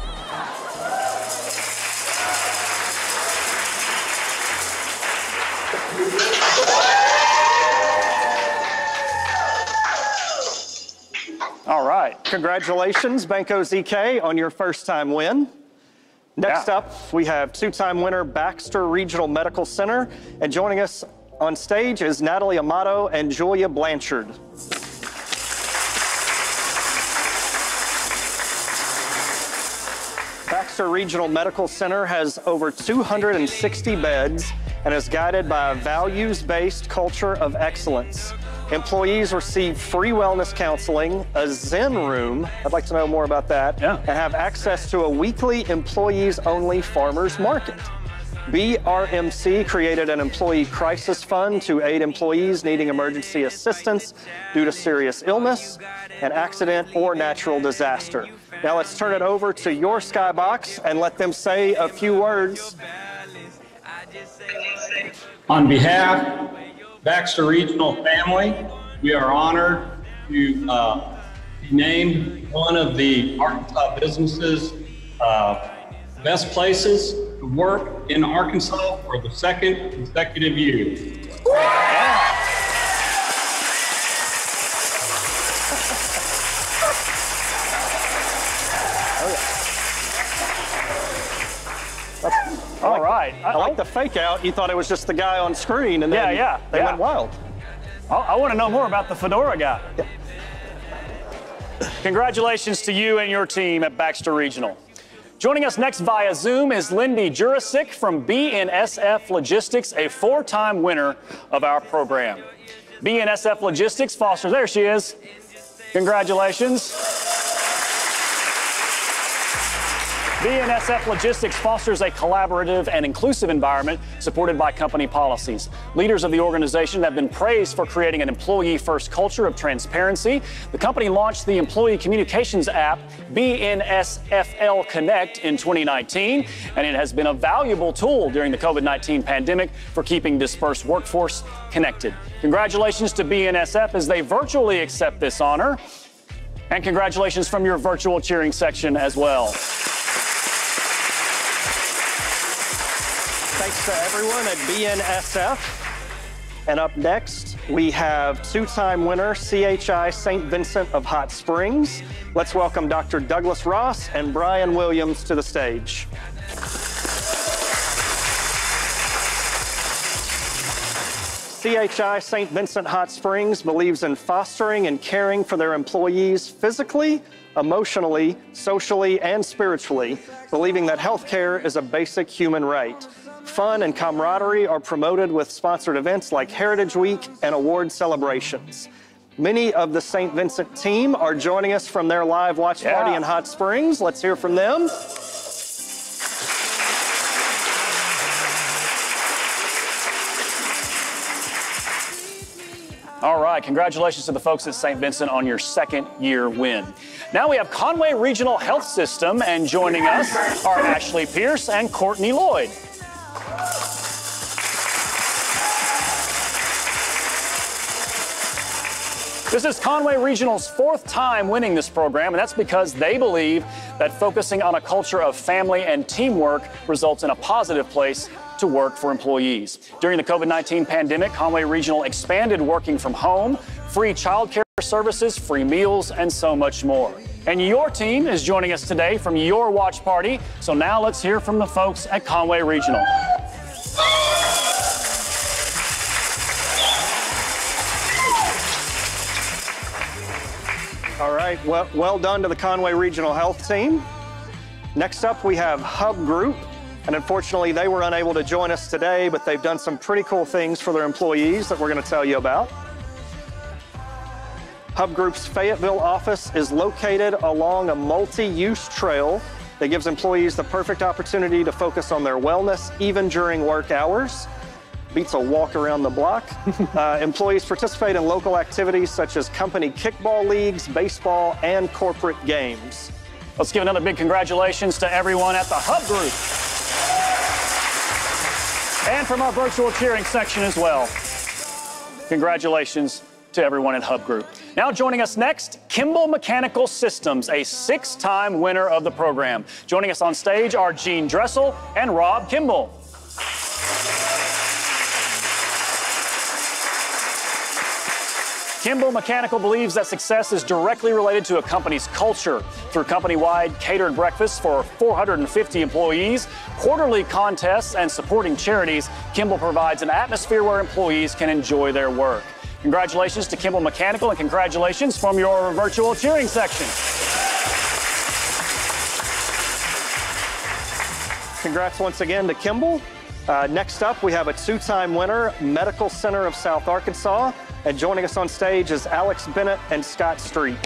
All right. Congratulations, Bank OZK, on your first time win. Next Yeah. up, we have two time winner Baxter Regional Medical Center. And joining us on stage is Natalie Amato and Julia Blanchard. Baxter Regional Medical Center has over 260 beds and is guided by a values based culture of excellence. Employees receive free wellness counseling, a Zen room, I'd like to know more about that, Yeah. and have access to a weekly employees only farmers market. BRMC created an employee crisis fund to aid employees needing emergency assistance due to serious illness, an accident, or natural disaster. Now let's turn it over to your skybox and let them say a few words. On behalf Baxter Regional family, we are honored to uh, be named one of the Arkansas businesses uh, best places to work in Arkansas for the second consecutive year. All right. I like oh. the fake out. You thought it was just the guy on screen, and then Yeah, yeah, they yeah. went wild. I, I want to know more about the Fedora guy. Congratulations to you and your team at Baxter Regional. Joining us next via Zoom is Lindy Jurasic from BNSF Logistics, a four time winner of our program. BNSF Logistics fosters, there she is. Congratulations. BNSF Logistics fosters a collaborative and inclusive environment supported by company policies. Leaders of the organization have been praised for creating an employee first culture of transparency. The company launched the employee communications app BNSFL Connect in 2019, and it has been a valuable tool during the COVID 19 pandemic for keeping dispersed workforce connected. Congratulations to BNSF as they virtually accept this honor. And congratulations from your virtual cheering section as well. Thanks to everyone at BNSF. And up next, we have two time winner CHI St. Vincent of Hot Springs. Let's welcome Dr. Douglas Ross and Brian Williams to the stage. CHI St. Vincent Hot Springs believes in fostering and caring for their employees physically, emotionally, socially, and spiritually, believing that healthcare is a basic human right. Fun and camaraderie are promoted with sponsored events like Heritage Week and award celebrations. Many of the St. Vincent team are joining us from their live watch party in Hot Springs. Let's hear from them. All right, congratulations to the folks at St. Vincent on your second year win. Now we have Conway Regional Health System, and joining us are Ashley Pierce and Courtney Lloyd. This is Conway Regional's fourth time winning this program, and that's because they believe that focusing on a culture of family and teamwork results in a positive place to work for employees. During the COVID 19 pandemic, Conway Regional expanded working from home, free childcare services, free meals, and so much more. And your team is joining us today from your watch party. So now let's hear from the folks at Conway Regional. Well, well done to the Conway Regional Health Team. Next up, we have Hub Group. And unfortunately, they were unable to join us today, but they've done some pretty cool things for their employees that we're going to tell you about. Hub Group's Fayetteville office is located along a multi use trail that gives employees the perfect opportunity to focus on their wellness even during work hours. Beats a walk around the block. uh, employees participate in local activities such as company kickball leagues, baseball, and corporate games. Let's give another big congratulations to everyone at the Hub Group. And from our virtual cheering section as well. Congratulations to everyone at Hub Group. Now joining us next, Kimball Mechanical Systems, a six-time winner of the program. Joining us on stage are Gene Dressel and Rob Kimball. Kimball Mechanical believes that success is directly related to a company's culture. Through company wide catered breakfasts for 450 employees, quarterly contests, and supporting charities, Kimball provides an atmosphere where employees can enjoy their work. Congratulations to Kimball Mechanical and congratulations from your virtual cheering section. Congrats once again to Kimball. Uh, next up, we have a two time winner, Medical Center of South Arkansas. And joining us on stage is Alex Bennett and Scott Street.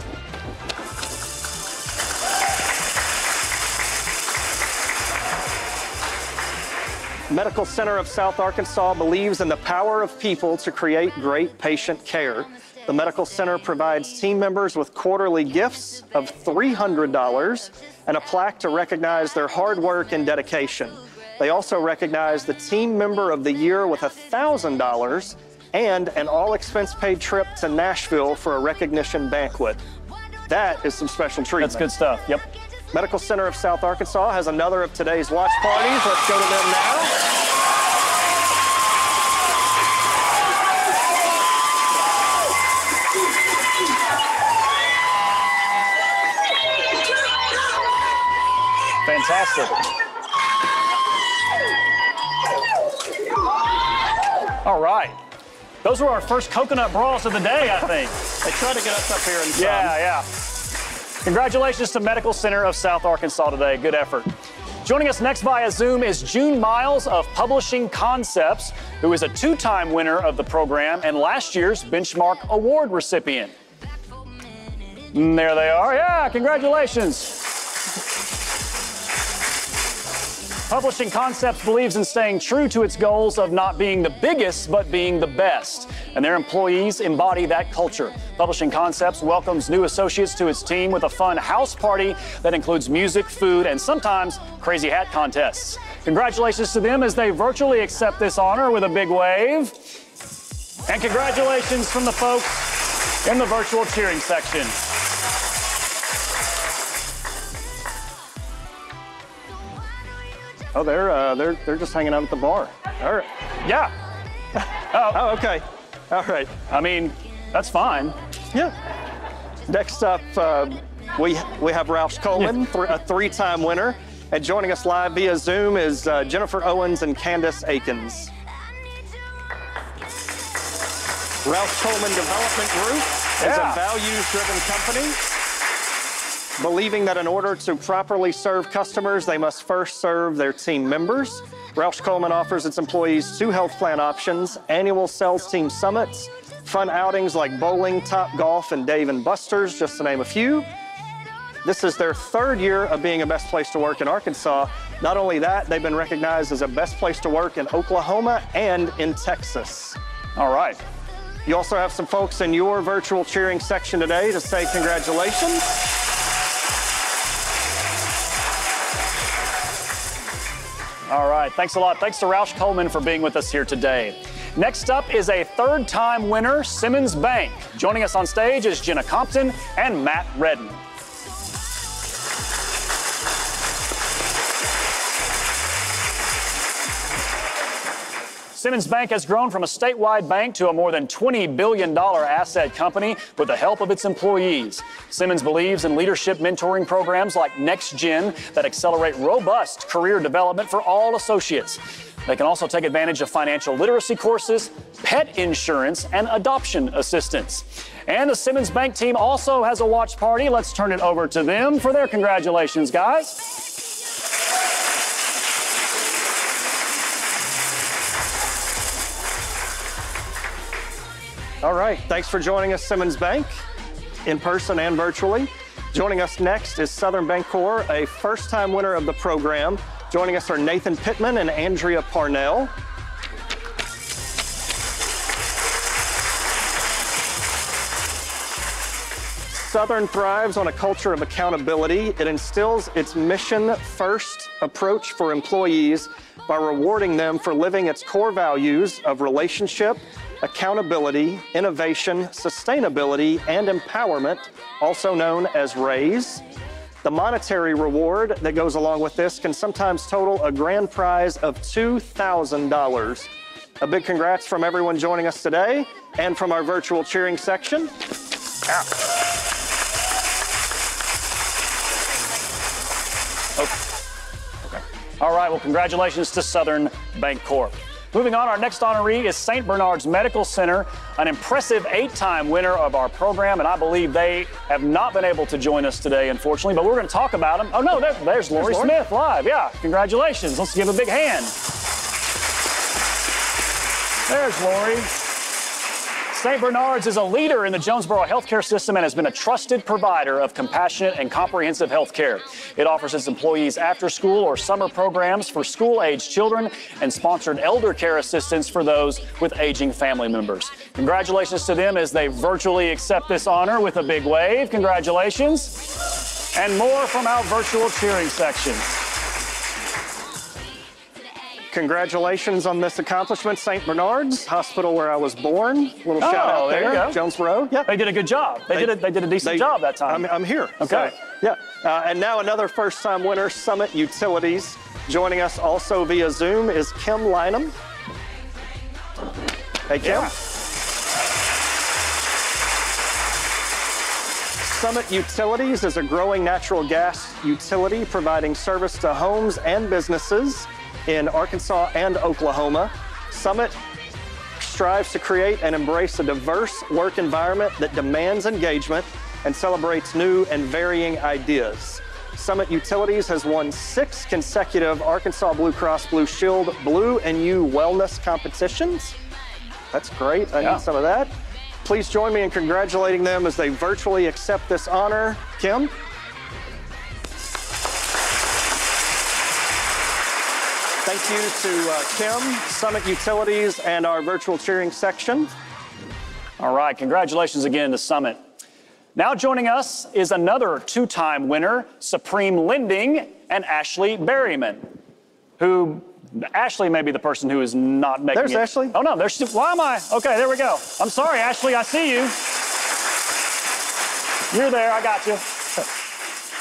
Medical Center of South Arkansas believes in the power of people to create great patient care. The Medical Center provides team members with quarterly gifts of $300 and a plaque to recognize their hard work and dedication. They also recognize the Team Member of the Year with $1,000 and an all expense paid trip to Nashville for a recognition banquet. That is some special treatment. That's good stuff. Yep. Medical Center of South Arkansas has another of today's watch parties. Let's go to them now. Fantastic. All right. Those were our first coconut brawls of the day, I think. they tried to get us up here and Yeah, yeah. Congratulations to Medical Center of South Arkansas today. Good effort. Joining us next via Zoom is June Miles of Publishing Concepts, who is a two time winner of the program and last year's Benchmark Award recipient. And there they are. Yeah, congratulations. Publishing Concepts believes in staying true to its goals of not being the biggest, but being the best. And their employees embody that culture. Publishing Concepts welcomes new associates to its team with a fun house party that includes music, food, and sometimes crazy hat contests. Congratulations to them as they virtually accept this honor with a big wave. And congratulations from the folks in the virtual cheering section. Oh, they're uh, they're they're just hanging out at the bar. All right. Yeah. Oh. oh, okay. All right. I mean, that's fine. Yeah. Next up, uh, we we have Rausch Coleman, th- a three-time winner, and joining us live via Zoom is uh, Jennifer Owens and Candace Akins. Rausch Coleman Development Group is Yeah. a values-driven company. Believing that in order to properly serve customers, they must first serve their team members. Rausch Coleman offers its employees two health plan options, annual sales team summits, fun outings like bowling, Topgolf, and Dave and Buster's, just to name a few. This is their third year of being a best place to work in Arkansas. Not only that, they've been recognized as a best place to work in Oklahoma and in Texas. All right. You also have some folks in your virtual cheering section today to say congratulations. All right. Thanks a lot. Thanks to Rausch Coleman for being with us here today. Next up is a third time winner, Simmons Bank. Joining us on stage is Jenna Compton and Matt Redden. Simmons Bank has grown from a statewide bank to a more than $20 billion asset company with the help of its employees. Simmons believes in leadership mentoring programs like Next Gen that accelerate robust career development for all associates. They can also take advantage of financial literacy courses, pet insurance, and adoption assistance. And the Simmons Bank team also has a watch party. Let's turn it over to them for their congratulations, guys. All right. Thanks for joining us, Simmons Bank, in person and virtually. Joining us next is Southern Bancorp, a first time winner of the program. Joining us are Nathan Pittman and Andrea Parnell. Southern thrives on a culture of accountability. It instills its mission first approach for employees by rewarding them for living its core values of relationship, accountability, innovation, sustainability, and empowerment, also known as RAISE. The monetary reward that goes along with this can sometimes total a grand prize of $2,000. A big congrats from everyone joining us today and from our virtual cheering section. All right, well, congratulations to Southern Bancorp. Moving on, our next honoree is St. Bernard's Medical Center, an impressive eight time winner of our program, and I believe they have not been able to join us today, unfortunately, but we're going to talk about them. Oh, no, there, there's Lori Lori. Smith live. Yeah, congratulations. Let's give a big hand. There's Lori. St. Bernard's is a leader in the Jonesboro healthcare system and has been a trusted provider of compassionate and comprehensive health care. It offers its employees after school or summer programs for school aged children and sponsored elder care assistance for those with aging family members. Congratulations to them as they virtually accept this honor with a big wave. Congratulations. And more from our virtual cheering section. Congratulations on this accomplishment, St. Bernard's Hospital, where I was born. Little Oh, shout out there there, go. Jonesboro. Yeah, They did a good job. They, did, a, they did a decent they- job that time. I'm, I'm here. Okay. So, yeah. Uh, and now another first time winner, Summit Utilities. Joining us also via Zoom is Kim Lynham. Hey, Kim. Yeah. Summit Utilities is a growing natural gas utility providing service to homes and businesses in Arkansas and Oklahoma. Summit strives to create and embrace a diverse work environment that demands engagement and celebrates new and varying ideas. Summit Utilities has won six consecutive Arkansas Blue Cross Blue Shield Blue and You wellness competitions. That's great. I Yeah. need some of that. Please join me in congratulating them as they virtually accept this honor. Kim? Thank you to uh, Kim, Summit Utilities, and our virtual cheering section. All right, congratulations again to Summit. Now joining us is another two time winner, Supreme Lending, and Ashley Berryman, who Ashley may be the person who is not making There's it. Ashley. Oh, no, there's, why am I? Okay, there we go. I'm sorry, Ashley, I see you. You're there, I got you.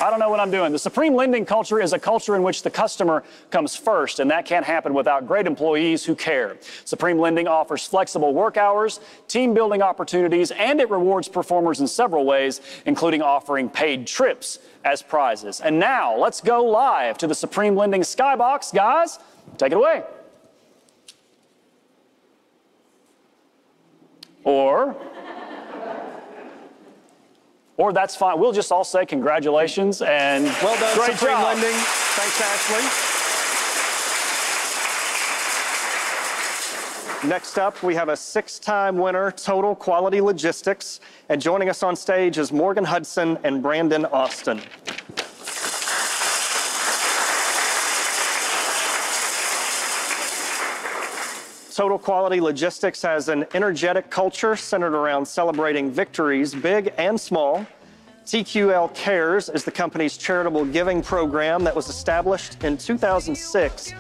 I don't know what I'm doing. The supreme lending culture is a culture in which the customer comes first, and that can't happen without great employees who care. Supreme Lending offers flexible work hours, team building opportunities, and it rewards performers in several ways, including offering paid trips as prizes. And now, let's go live to the Supreme Lending Skybox. Guys, take it away. Or or that's fine. We'll just all say congratulations and Well done, great Supreme job. Lending. Thanks, Ashley. Next up, we have a six time winner, Total Quality Logistics. And joining us on stage is Morgan Hudson and Brandon Austin. Total Quality Logistics has an energetic culture centered around celebrating victories, big and small. TQL Cares is the company's charitable giving program that was established in 2006.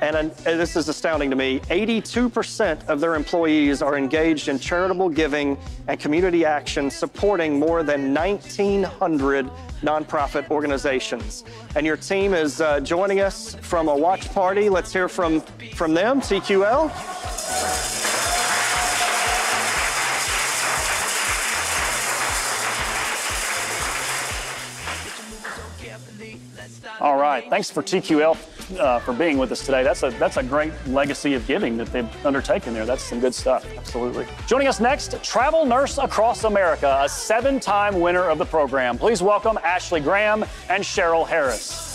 And, uh, this is astounding to me 82% of their employees are engaged in charitable giving and community action, supporting more than 1,900 nonprofit organizations. And your team is uh, joining us from a watch party. Let's hear from, from them, TQL. All right. Thanks for TQL uh, for being with us today. That's a that's a great legacy of giving that they've undertaken there. That's some good stuff. Absolutely. Joining us next, Travel Nurse Across America, a seven-time winner of the program. Please welcome Ashley Graham and Cheryl Harris.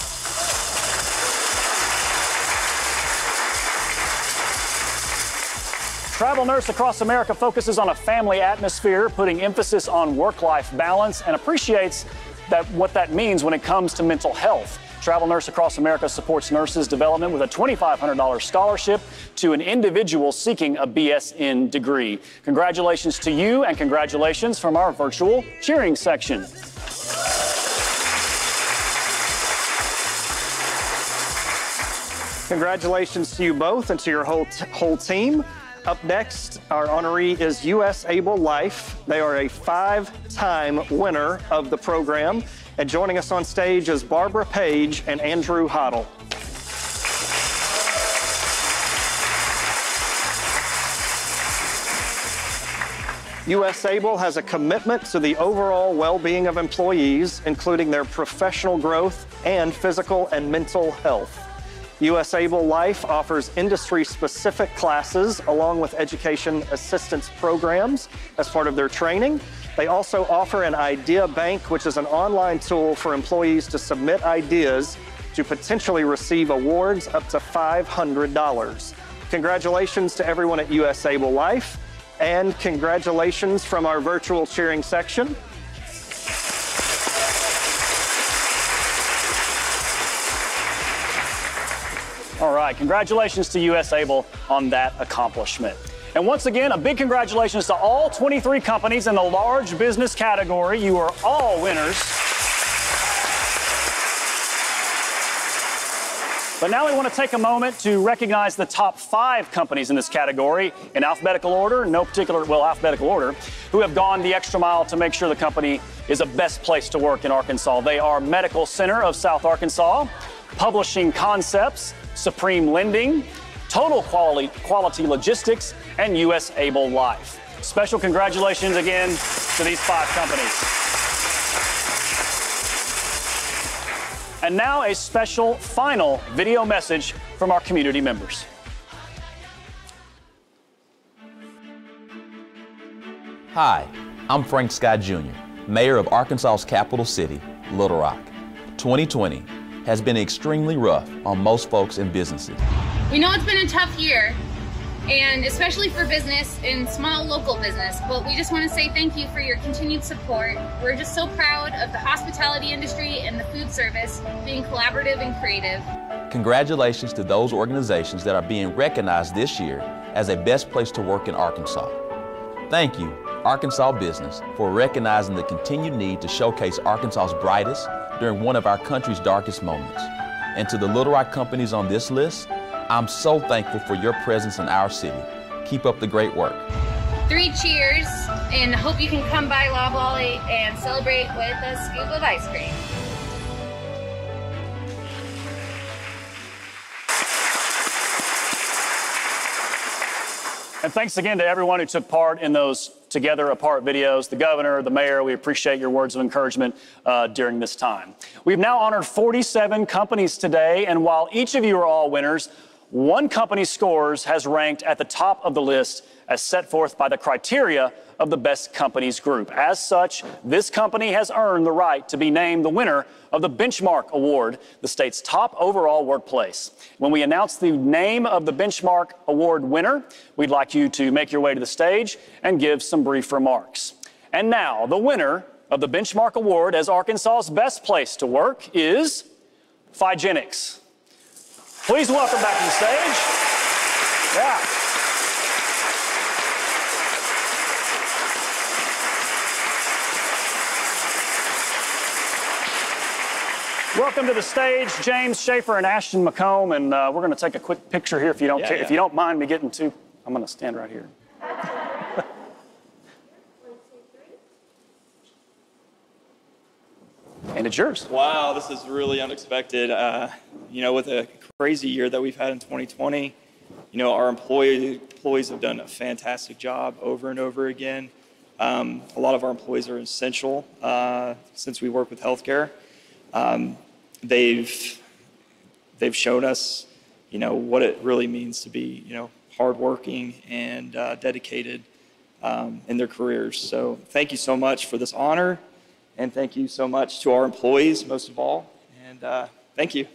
Travel Nurse Across America focuses on a family atmosphere, putting emphasis on work life balance, and appreciates that what that means when it comes to mental health. Travel Nurse Across America supports nurses' development with a $2,500 scholarship to an individual seeking a BSN degree. Congratulations to you and congratulations from our virtual cheering section. Congratulations to you both and to your whole, whole team. Up next, our honoree is USAble Life. They are a five time winner of the program. And joining us on stage is Barbara Page and Andrew Hoddle. USAble has a commitment to the overall well being of employees, including their professional growth and physical and mental health. USAble Life offers industry specific classes along with education assistance programs as part of their training. They also offer an Idea Bank, which is an online tool for employees to submit ideas to potentially receive awards up to $500. Congratulations to everyone at USAble Life, and congratulations from our virtual cheering section. All right, congratulations to USAble on that accomplishment. And once again, a big congratulations to all 23 companies in the large business category. You are all winners. But now we want to take a moment to recognize the top five companies in this category in alphabetical order, no particular, well, alphabetical order, who have gone the extra mile to make sure the company is a best place to work in Arkansas. They are Medical Center of South Arkansas, Publishing Concepts, Supreme Lending, Total Quality, Quality Logistics, and USAble Life. Special congratulations again to these five companies. And now a special final video message from our community members. Hi, I'm Frank Scott Jr., Mayor of Arkansas's capital city, Little Rock. 2020 has been extremely rough on most folks and businesses. We know it's been a tough year, and especially for business and small local business, but we just want to say thank you for your continued support. We're just so proud of the hospitality industry and the food service being collaborative and creative. Congratulations to those organizations that are being recognized this year as a best place to work in Arkansas. Thank you, Arkansas Business, for recognizing the continued need to showcase Arkansas's brightest during one of our country's darkest moments. And to the Little Rock companies on this list, I'm so thankful for your presence in our city. Keep up the great work. Three cheers, and hope you can come by Loblolly and celebrate with a scoop of ice cream. And thanks again to everyone who took part in those Together Apart videos. The governor, the mayor, we appreciate your words of encouragement uh, during this time. We've now honored 47 companies today, and while each of you are all winners, one company's scores has ranked at the top of the list as set forth by the criteria of the Best Companies Group. As such, this company has earned the right to be named the winner of the Benchmark Award, the state's top overall workplace. When we announce the name of the Benchmark Award winner, we'd like you to make your way to the stage and give some brief remarks. And now, the winner of the Benchmark Award as Arkansas's best place to work is Phigenics. Please welcome back to the stage. Yeah. Welcome to the stage, James Schaefer and Ashton McComb, and uh, we're going to take a quick picture here if you don't Yeah, care, yeah. if you don't mind me getting to. I'm going to stand right here. and it's yours. Wow, this is really unexpected. Uh, you know, with a crazy year that we've had in 2020, you know, our employee, employees have done a fantastic job over and over again. Um, a lot of our employees are essential uh, since we work with healthcare. Um, they've they've shown us, you know, what it really means to be, you know, hardworking and uh, dedicated um, in their careers. So thank you so much for this honor, and thank you so much to our employees, most of all. And uh, thank you.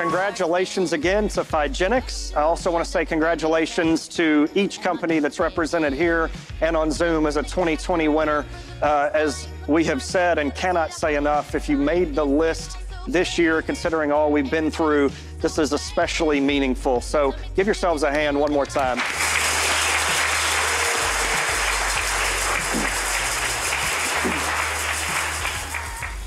Congratulations again to Phigenics. I also want to say congratulations to each company that's represented here and on Zoom as a 2020 winner. Uh, as we have said and cannot say enough, if you made the list this year, considering all we've been through, this is especially meaningful. So give yourselves a hand one more time.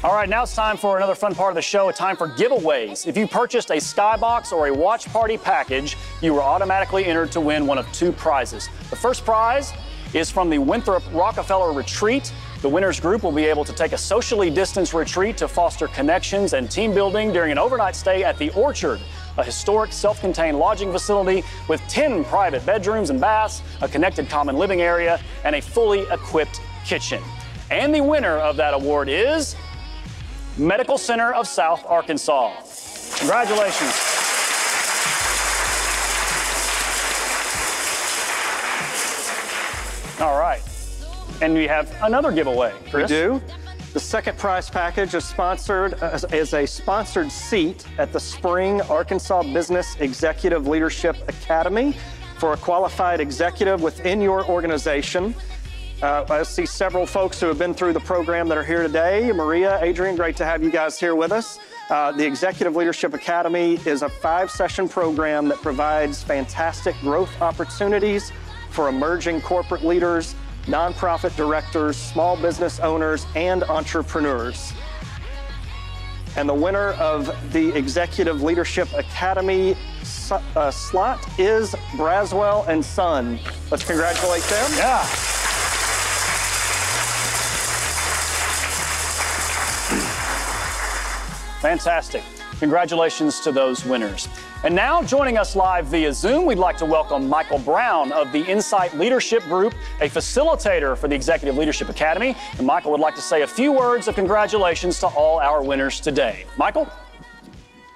All right, now it's time for another fun part of the show, a time for giveaways. If you purchased a Skybox or a Watch Party package, you were automatically entered to win one of two prizes. The first prize is from the Winthrop Rockefeller Retreat. The winners group will be able to take a socially distanced retreat to foster connections and team building during an overnight stay at the Orchard, a historic self contained lodging facility with 10 private bedrooms and baths, a connected common living area, and a fully equipped kitchen. And the winner of that award is Medical Center of South Arkansas. Congratulations. All right. And we have another giveaway. Chris? We do. The second prize package is sponsored as, is a sponsored seat at the Spring Arkansas Business Executive Leadership Academy for a qualified executive within your organization. Uh, I see several folks who have been through the program that are here today. Maria, Adrian, great to have you guys here with us. Uh, the Executive Leadership Academy is a five session program that provides fantastic growth opportunities for emerging corporate leaders, nonprofit directors, small business owners, and entrepreneurs. And the winner of the Executive Leadership Academy uh, slot is Braswell and Son. Let's congratulate them. Yeah. Fantastic. Congratulations to those winners. And now, joining us live via Zoom, we'd like to welcome Michael Brown of the Insight Leadership Group, a facilitator for the Executive Leadership Academy. And Michael would like to say a few words of congratulations to all our winners today. Michael? Well,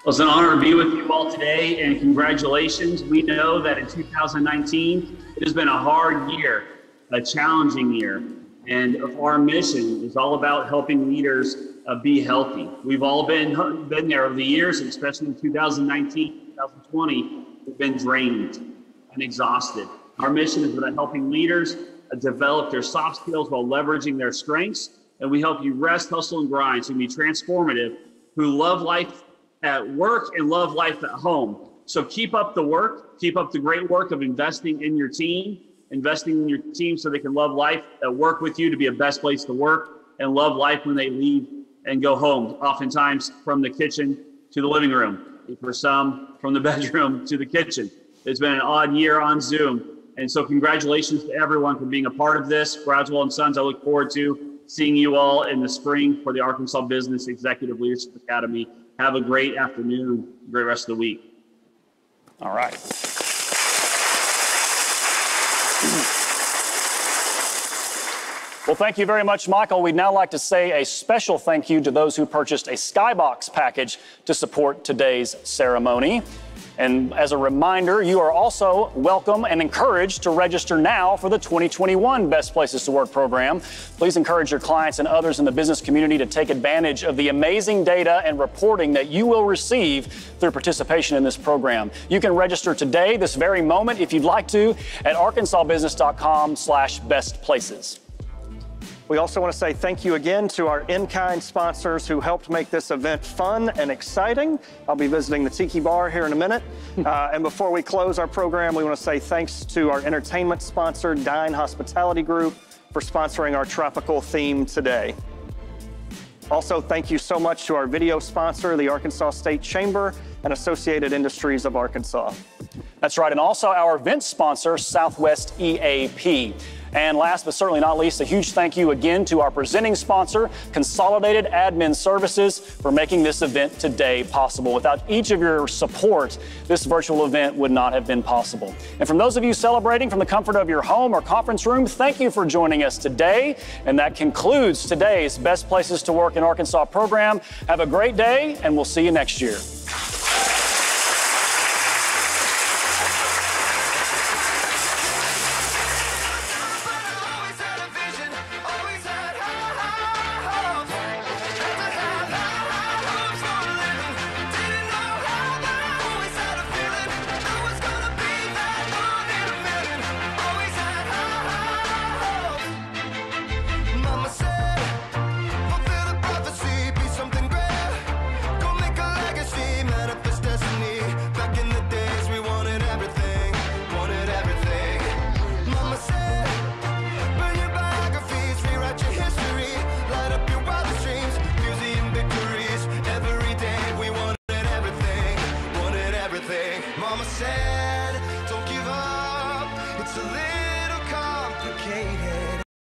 it's an honor to be with you all today, and congratulations. We know that in 2019, it has been a hard year, a challenging year, and our mission is all about helping leaders uh, be healthy. We've all been been there over the years, and especially in 2019, 2020, we've been drained and exhausted. Our mission is about helping leaders uh, develop their soft skills while leveraging their strengths, and we help you rest, hustle, and grind to be transformative, who love life at work and love life at home. So keep up the work, keep up the great work of investing in your team, investing in your team so they can love life at work with you to be a best place to work and love life when they leave and go home, oftentimes from the kitchen to the living room, for some from the bedroom to the kitchen. It's been an odd year on Zoom. And so congratulations to everyone for being a part of this. Braswell and Sons, I look forward to seeing you all in the spring for the Arkansas Business Executive Leadership Academy. Have a great afternoon, great rest of the week. All right. Well, thank you very much, Michael. We'd now like to say a special thank you to those who purchased a Skybox package to support today's ceremony. And as a reminder, you are also welcome and encouraged to register now for the 2021 Best Places to Work program. Please encourage your clients and others in the business community to take advantage of the amazing data and reporting that you will receive through participation in this program. You can register today, this very moment, if you'd like to, at arkansasbusiness.com slash best places. We also want to say thank you again to our in-kind sponsors who helped make this event fun and exciting. I'll be visiting the Tiki Bar here in a minute. uh, and before we close our program, we want to say thanks to our entertainment sponsor, Dine Hospitality Group, for sponsoring our tropical theme today. Also, thank you so much to our video sponsor, the Arkansas State Chamber and Associated Industries of Arkansas. That's right, and also our event sponsor, Southwest EAP. And last but certainly not least, a huge thank you again to our presenting sponsor, Consolidated Admin Services, for making this event today possible. Without each of your support, this virtual event would not have been possible. And from those of you celebrating from the comfort of your home or conference room, thank you for joining us today. And that concludes today's Best Places to Work in Arkansas program. Have a great day, and we'll see you next year.